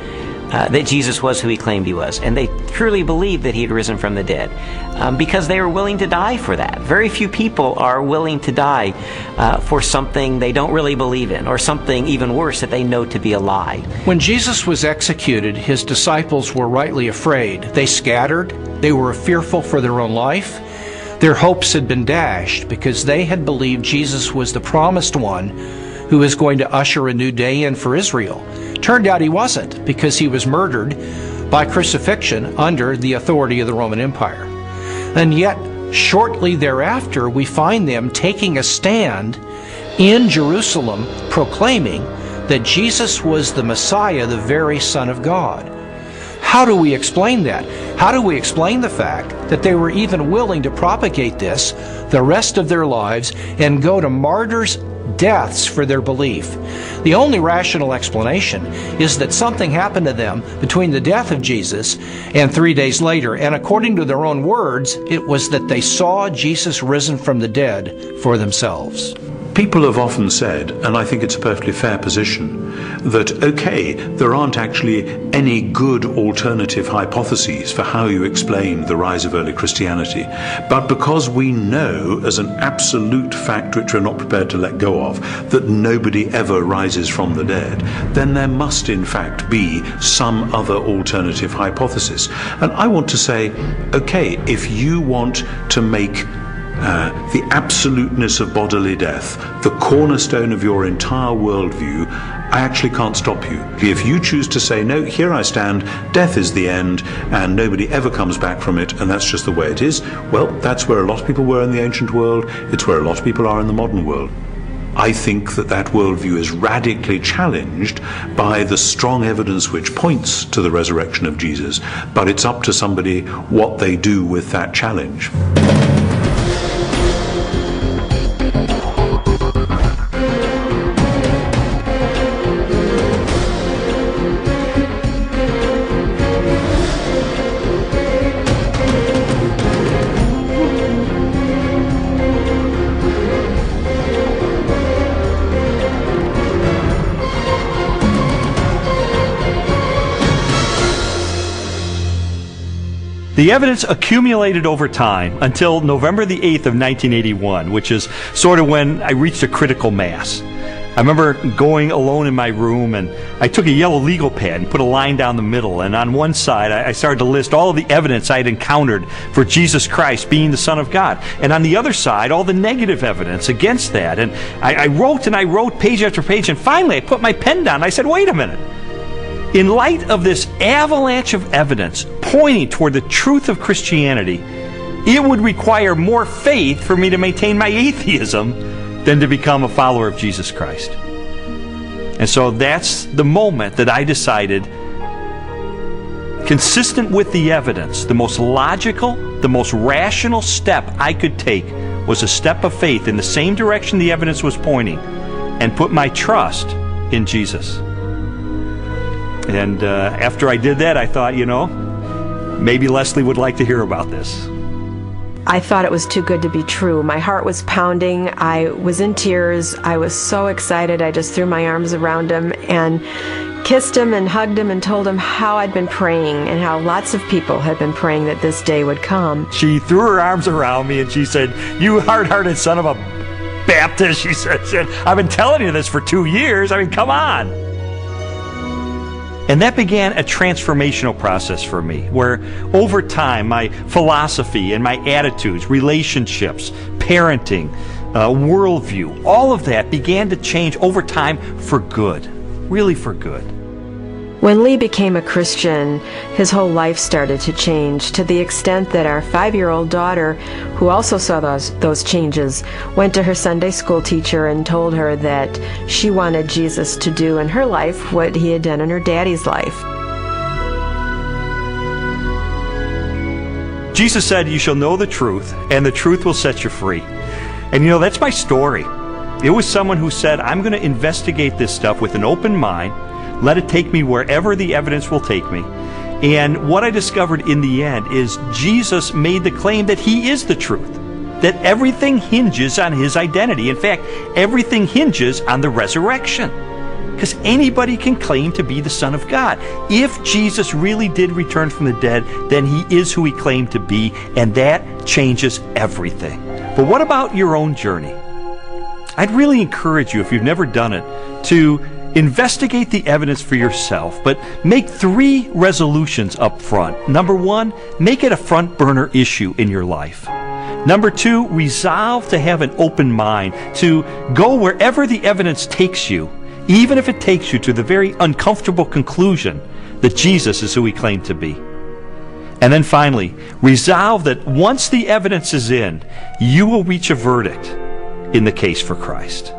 uh, that Jesus was who he claimed he was, and they truly believed that he had risen from the dead um, because they were willing to die for that. Very few people are willing to die uh, for something they don't really believe in, or something even worse that they know to be a lie. When Jesus was executed, his disciples were rightly afraid. They scattered, they were fearful for their own life. Their hopes had been dashed because they had believed Jesus was the promised one who was going to usher a new day in for Israel. Turned out he wasn't because he was murdered by crucifixion under the authority of the Roman Empire. And yet, shortly thereafter, we find them taking a stand in Jerusalem proclaiming that Jesus was the Messiah, the very Son of God. How do we explain that? How do we explain the fact that they were even willing to propagate this the rest of their lives and go to martyrs' deaths for their belief? The only rational explanation is that something happened to them between the death of Jesus and three days later, and according to their own words, it was that they saw Jesus risen from the dead for themselves. People have often said, and I think it's a perfectly fair position, that okay, there aren't actually any good alternative hypotheses for how you explain the rise of early Christianity. But because we know as an absolute fact which we're not prepared to let go of that nobody ever rises from the dead, then there must in fact be some other alternative hypothesis. And I want to say, okay, if you want to make uh, the absoluteness of bodily death, the cornerstone of your entire worldview, I actually can't stop you. If you choose to say, no, here I stand, death is the end, and nobody ever comes back from it, and that's just the way it is, well, that's where a lot of people were in the ancient world, it's where a lot of people are in the modern world. I think that that worldview is radically challenged by the strong evidence which points to the resurrection of Jesus, but it's up to somebody what they do with that challenge. The evidence accumulated over time until November the 8th of 1981, which is sort of when I reached a critical mass. I remember going alone in my room and I took a yellow legal pad and put a line down the middle. And on one side, I started to list all of the evidence I had encountered for Jesus Christ being the Son of God. And on the other side, all the negative evidence against that. And I, I wrote and I wrote page after page. And finally, I put my pen down. I said, wait a minute. In light of this avalanche of evidence pointing toward the truth of Christianity, it would require more faith for me to maintain my atheism than to become a follower of Jesus Christ. And so that's the moment that I decided, consistent with the evidence, the most logical, the most rational step I could take was a step of faith in the same direction the evidence was pointing and put my trust in Jesus. And uh, after I did that, I thought, you know, maybe Leslie would like to hear about this. I thought it was too good to be true. My heart was pounding. I was in tears. I was so excited. I just threw my arms around him and kissed him and hugged him and told him how I'd been praying and how lots of people had been praying that this day would come. She threw her arms around me and she said, You hard hearted son of a Baptist, she said, I've been telling you this for two years. I mean, come on. And that began a transformational process for me, where over time, my philosophy and my attitudes, relationships, parenting, uh, worldview, all of that began to change over time for good, really for good. When Lee became a Christian, his whole life started to change to the extent that our five year old daughter, who also saw those, those changes, went to her Sunday school teacher and told her that she wanted Jesus to do in her life what he had done in her daddy's life. Jesus said, You shall know the truth, and the truth will set you free. And you know, that's my story. It was someone who said, I'm going to investigate this stuff with an open mind let it take me wherever the evidence will take me. And what I discovered in the end is Jesus made the claim that he is the truth, that everything hinges on his identity. In fact, everything hinges on the resurrection. Because anybody can claim to be the Son of God. If Jesus really did return from the dead, then he is who he claimed to be, and that changes everything. But what about your own journey? I'd really encourage you, if you've never done it, to Investigate the evidence for yourself, but make three resolutions up front. Number one, make it a front burner issue in your life. Number two, resolve to have an open mind, to go wherever the evidence takes you, even if it takes you to the very uncomfortable conclusion that Jesus is who he claimed to be. And then finally, resolve that once the evidence is in, you will reach a verdict in the case for Christ.